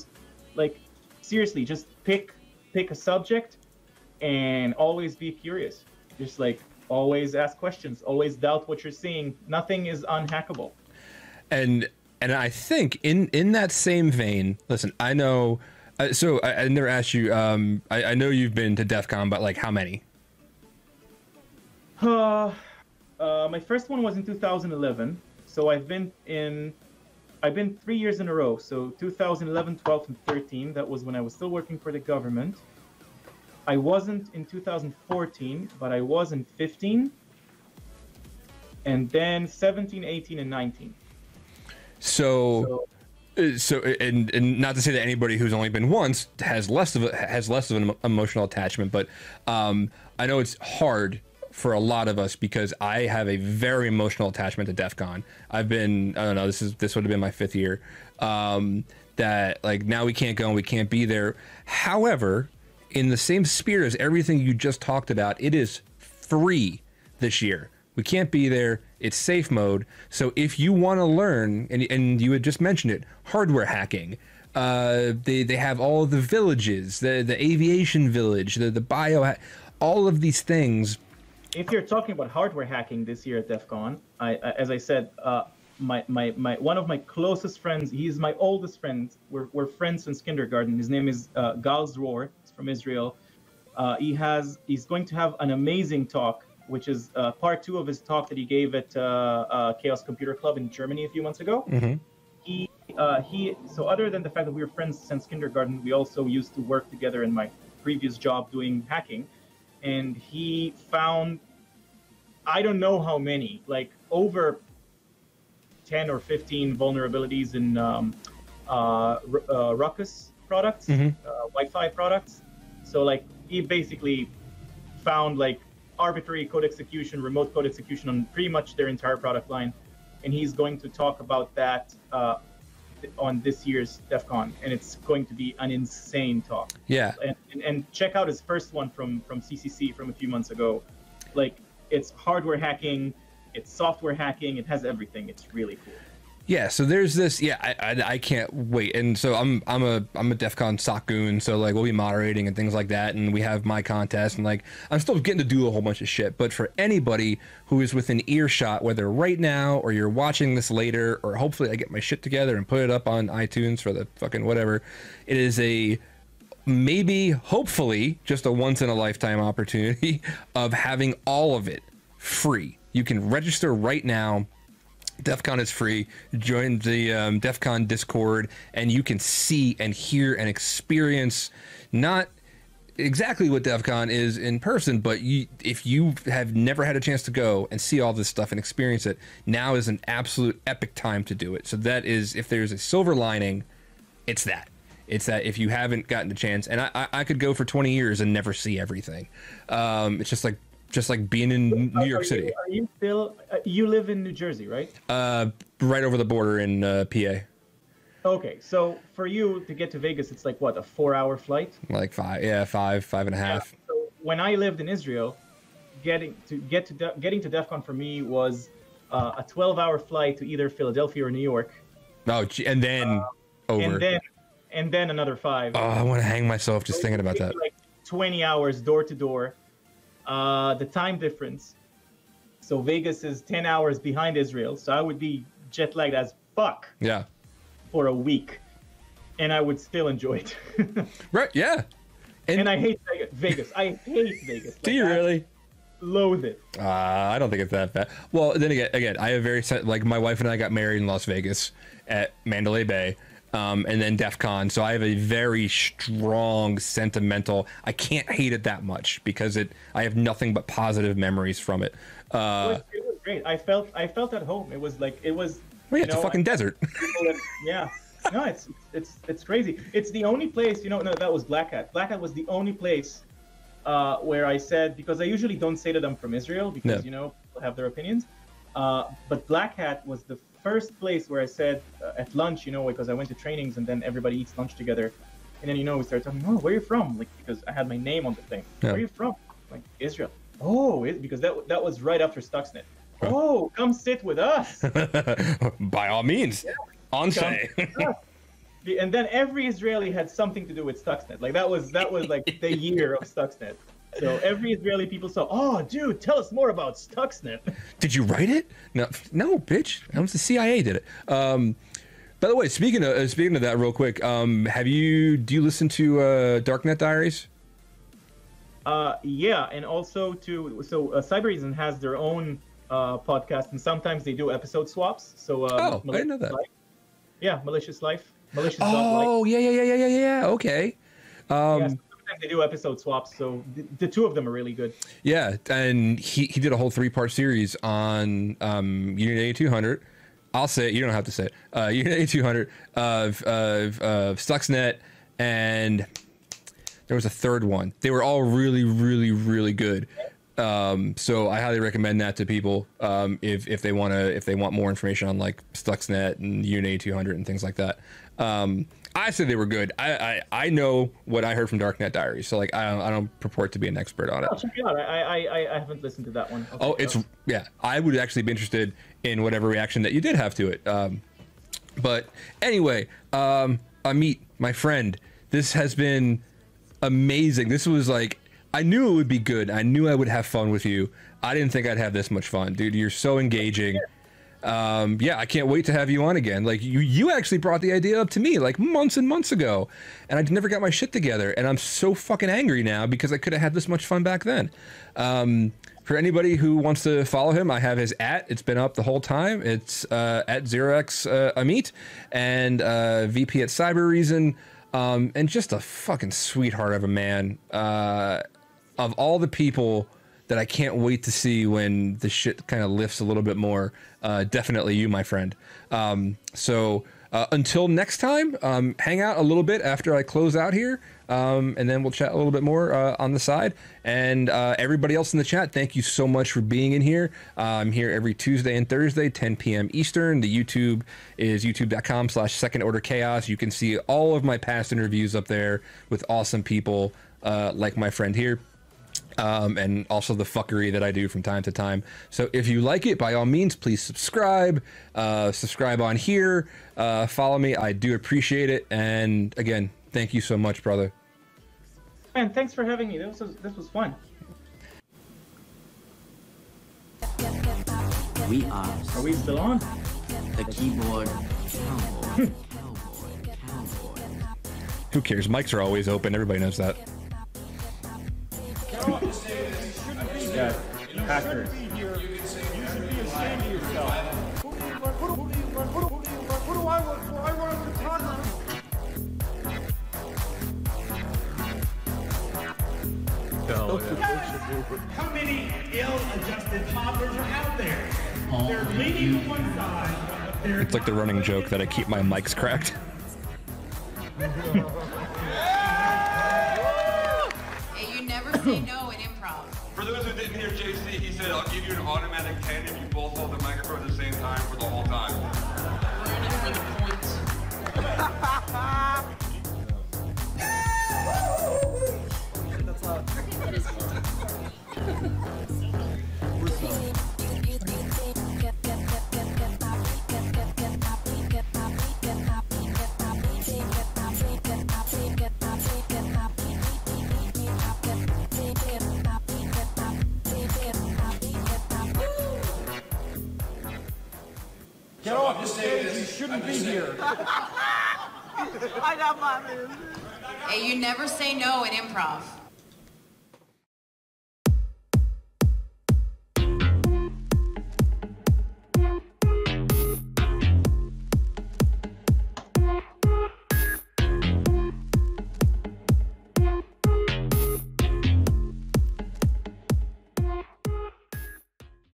Like seriously, just pick pick a subject and always be curious. Just like always ask questions, always doubt what you're seeing. Nothing is unhackable. and and I think in in that same vein, listen, I know. Uh, so I, I never asked you. Um, I, I know you've been to DEF CON, but like how many? Uh, uh, my first one was in 2011. So I've been in, I've been three years in a row. So 2011, 12, and 13. That was when I was still working for the government. I wasn't in 2014, but I was in 15. And then 17, 18, and 19. So, So so and and not to say that anybody who's only been once has less of a, has less of an emotional attachment, but um, I know it's hard for a lot of us because I have a very emotional attachment to DEF CON. I've been I don't know this is this would have been my fifth year. Um, that like now we can't go and we can't be there. However, in the same spirit as everything you just talked about, it is free this year. We can't be there. It's safe mode. So if you want to learn, and, and you had just mentioned it, hardware hacking. Uh, they they have all the villages, the the aviation village, the the bio, all of these things. if you're talking about hardware hacking this year at DEF CON, I, as I said, uh, my, my, my, one of my closest friends, he's my oldest friend. We're, we're friends since kindergarten. His name is uh, Gal Zror. He's from Israel. Uh, he has, he's going to have an amazing talk, which is uh, part two of his talk that he gave at uh, uh, Chaos Computer Club in Germany a few months ago. Mhm. He, uh, he, so other than the fact that we were friends since kindergarten, we also used to work together in my previous job doing hacking and he found I don't know how many, like over 10 or 15 vulnerabilities in um, uh, uh, Ruckus products, Mhm. uh, Wi-Fi products. So like he basically found like arbitrary code execution, remote code execution on pretty much their entire product line, and he's going to talk about that uh, on this year's DEF CON, and it's going to be an insane talk Yeah, and, and, and check out his first one from from CCC from a few months ago. Like it's hardware hacking, it's software hacking, it has everything. It's really cool. Yeah, so there's this. Yeah, I, I, I can't wait. And so I'm I'm a I'm a DEF CON sock goon. So like we'll be moderating and things like that, and we have my contest, and like I'm still getting to do a whole bunch of shit. But for anybody who is within earshot, whether right now or you're watching this later, or hopefully I get my shit together and put it up on iTunes for the fucking whatever, it is a maybe hopefully just a once in a lifetime opportunity [laughs] of having all of it free. You can register right now. DEF CON is free. Join the um, DEF CON Discord, and you can see and hear and experience not exactly what DEF CON is in person, but you, if you have never had a chance to go and see all this stuff and experience it, now is an absolute epic time to do it. So that is, if there's a silver lining, it's that. It's that if you haven't gotten the chance, and I, I, could go for 20 years and never see everything. Um, it's just like just like being in New York are City, You, are you still? Uh, you live in New Jersey, right? uh, right over the border in uh, PA. Okay, so for you to get to Vegas, it's like what a four-hour flight. like five yeah five five and a half So when I lived in Israel, getting to get to De- getting to DEF CON for me was uh, a 12-hour flight to either Philadelphia or New York, oh and then over and then and then another five. oh i want to hang myself just thinking about that Like 20 hours door to door. Uh, the time difference. So Vegas is 10 hours behind Israel. So I would be jet lagged as fuck yeah for a week, and I would still enjoy it. [laughs] right yeah And- And, I hate Vegas. Vegas. I hate Vegas. [laughs] Do Like, you I really? Loathe it. Uh, I don't think it's that bad. Well, then again, again, I have very like my wife and I got married in Las Vegas at Mandalay Bay, um, and then DEF CON. So I have a very strong sentimental. I can't hate it that much because it. I have nothing but positive memories from it. It Uh, was, it was great. I felt I felt at home. It was like it was. well, yeah, it's a know, fucking desert. [laughs] that- yeah. No, it's it's it's crazy. It's the only place, you know. No, that was Black Hat. Black Hat was the only place uh, where I said because I usually don't say that I'm from Israel because Yeah. you know have their opinions. Uh, but Black Hat was the first place where I said uh, at lunch, you know, because I went to trainings and then everybody eats lunch together, and then you know we started talking. Oh, where are you from? Like because I had my name on the thing. Yeah. Where are you from? Like Israel. Oh, it, because that that was right after Stuxnet. Huh. Oh, come sit with us. [laughs] By all means, on say. and then every Israeli had something to do with Stuxnet. Like that was that was like the year of Stuxnet. So every Israeli people saw, oh, dude, tell us more about Stuxnet. [laughs] Did you write it? No, no, bitch. That was the CIA did it. Um, by the way, speaking of uh, speaking of that, real quick, um, have you do you listen to uh, Darknet Diaries? Uh, yeah, and also to so uh, Cybereason has their own uh, podcast, and sometimes they do episode swaps. So uh, Oh, I didn't know that. Life. Yeah, malicious life, malicious. Oh, yeah, yeah, yeah, yeah, yeah, yeah. Okay. Um, yeah, sometimes they do episode swaps. So the, the two of them are really good. Yeah, and he, he did a whole three part series on um, Unit 8200. I'll say it. You don't have to say it. Uh, Unit 8200 of, of, of Stuxnet, and there was a third one. They were all really, really, really good. Um, so I highly recommend that to people um, if if they want to if they want more information on like Stuxnet and Unit 8200 and things like that. Um, I said they were good. I, I I know what I heard from Darknet Diaries, so like I don't I don't purport to be an expert on it. I'll check it out. I I, I, haven't listened to that one. I'll Oh, it's out. yeah. I would actually be interested in whatever reaction that you did have to it. Um, but anyway, um, Amit, my friend, this has been amazing. This was like I knew it would be good. I knew I would have fun with you. I didn't think I'd have this much fun, dude. You're so engaging. Um, yeah, I can't wait to have you on again. Like you, you actually brought the idea up to me like months and months ago, and I never got my shit together. And I'm so fucking angry now because I could have had this much fun back then. Um, for anybody who wants to follow him, I have his at. It's been up the whole time. It's uh, at ZeroX uh, Amit and uh, VP at Cybereason, um, and just a fucking sweetheart of a man. Uh, of all the people that I can't wait to see when the shit kind of lifts a little bit more, uh, definitely you, my friend. Um, so uh, until next time, um, hang out a little bit after I close out here, um, and then we'll chat a little bit more uh, on the side. And uh, everybody else in the chat, thank you so much for being in here. Uh, I'm here every Tuesday and Thursday, 10 p.m. Eastern. The YouTube is youtube.com slash second order chaos. You can see all of my past interviews up there with awesome people uh, like my friend here um, and also the fuckery that I do from time to time. So if you like it, by all means, please subscribe. Uh, subscribe on here. Uh, follow me. I do appreciate it. And again, thank you so much, brother. Man, thanks for having me. This was this was fun. We are Are we still on? the keyboard cowboy, cowboy, cowboy. Who cares? Mics are always open. Everybody knows that. Yeah, hackers. How many ill-adjusted toddlers are out there? They're leaning to one side. It's like the running joke that I keep my mics cracked. [laughs] Say no in improv. For those who didn't hear JC, he said, I'll give you an automatic 10 if you Get off the stage. You shouldn't be here. [laughs] I got my move. Hey, you never say no in improv.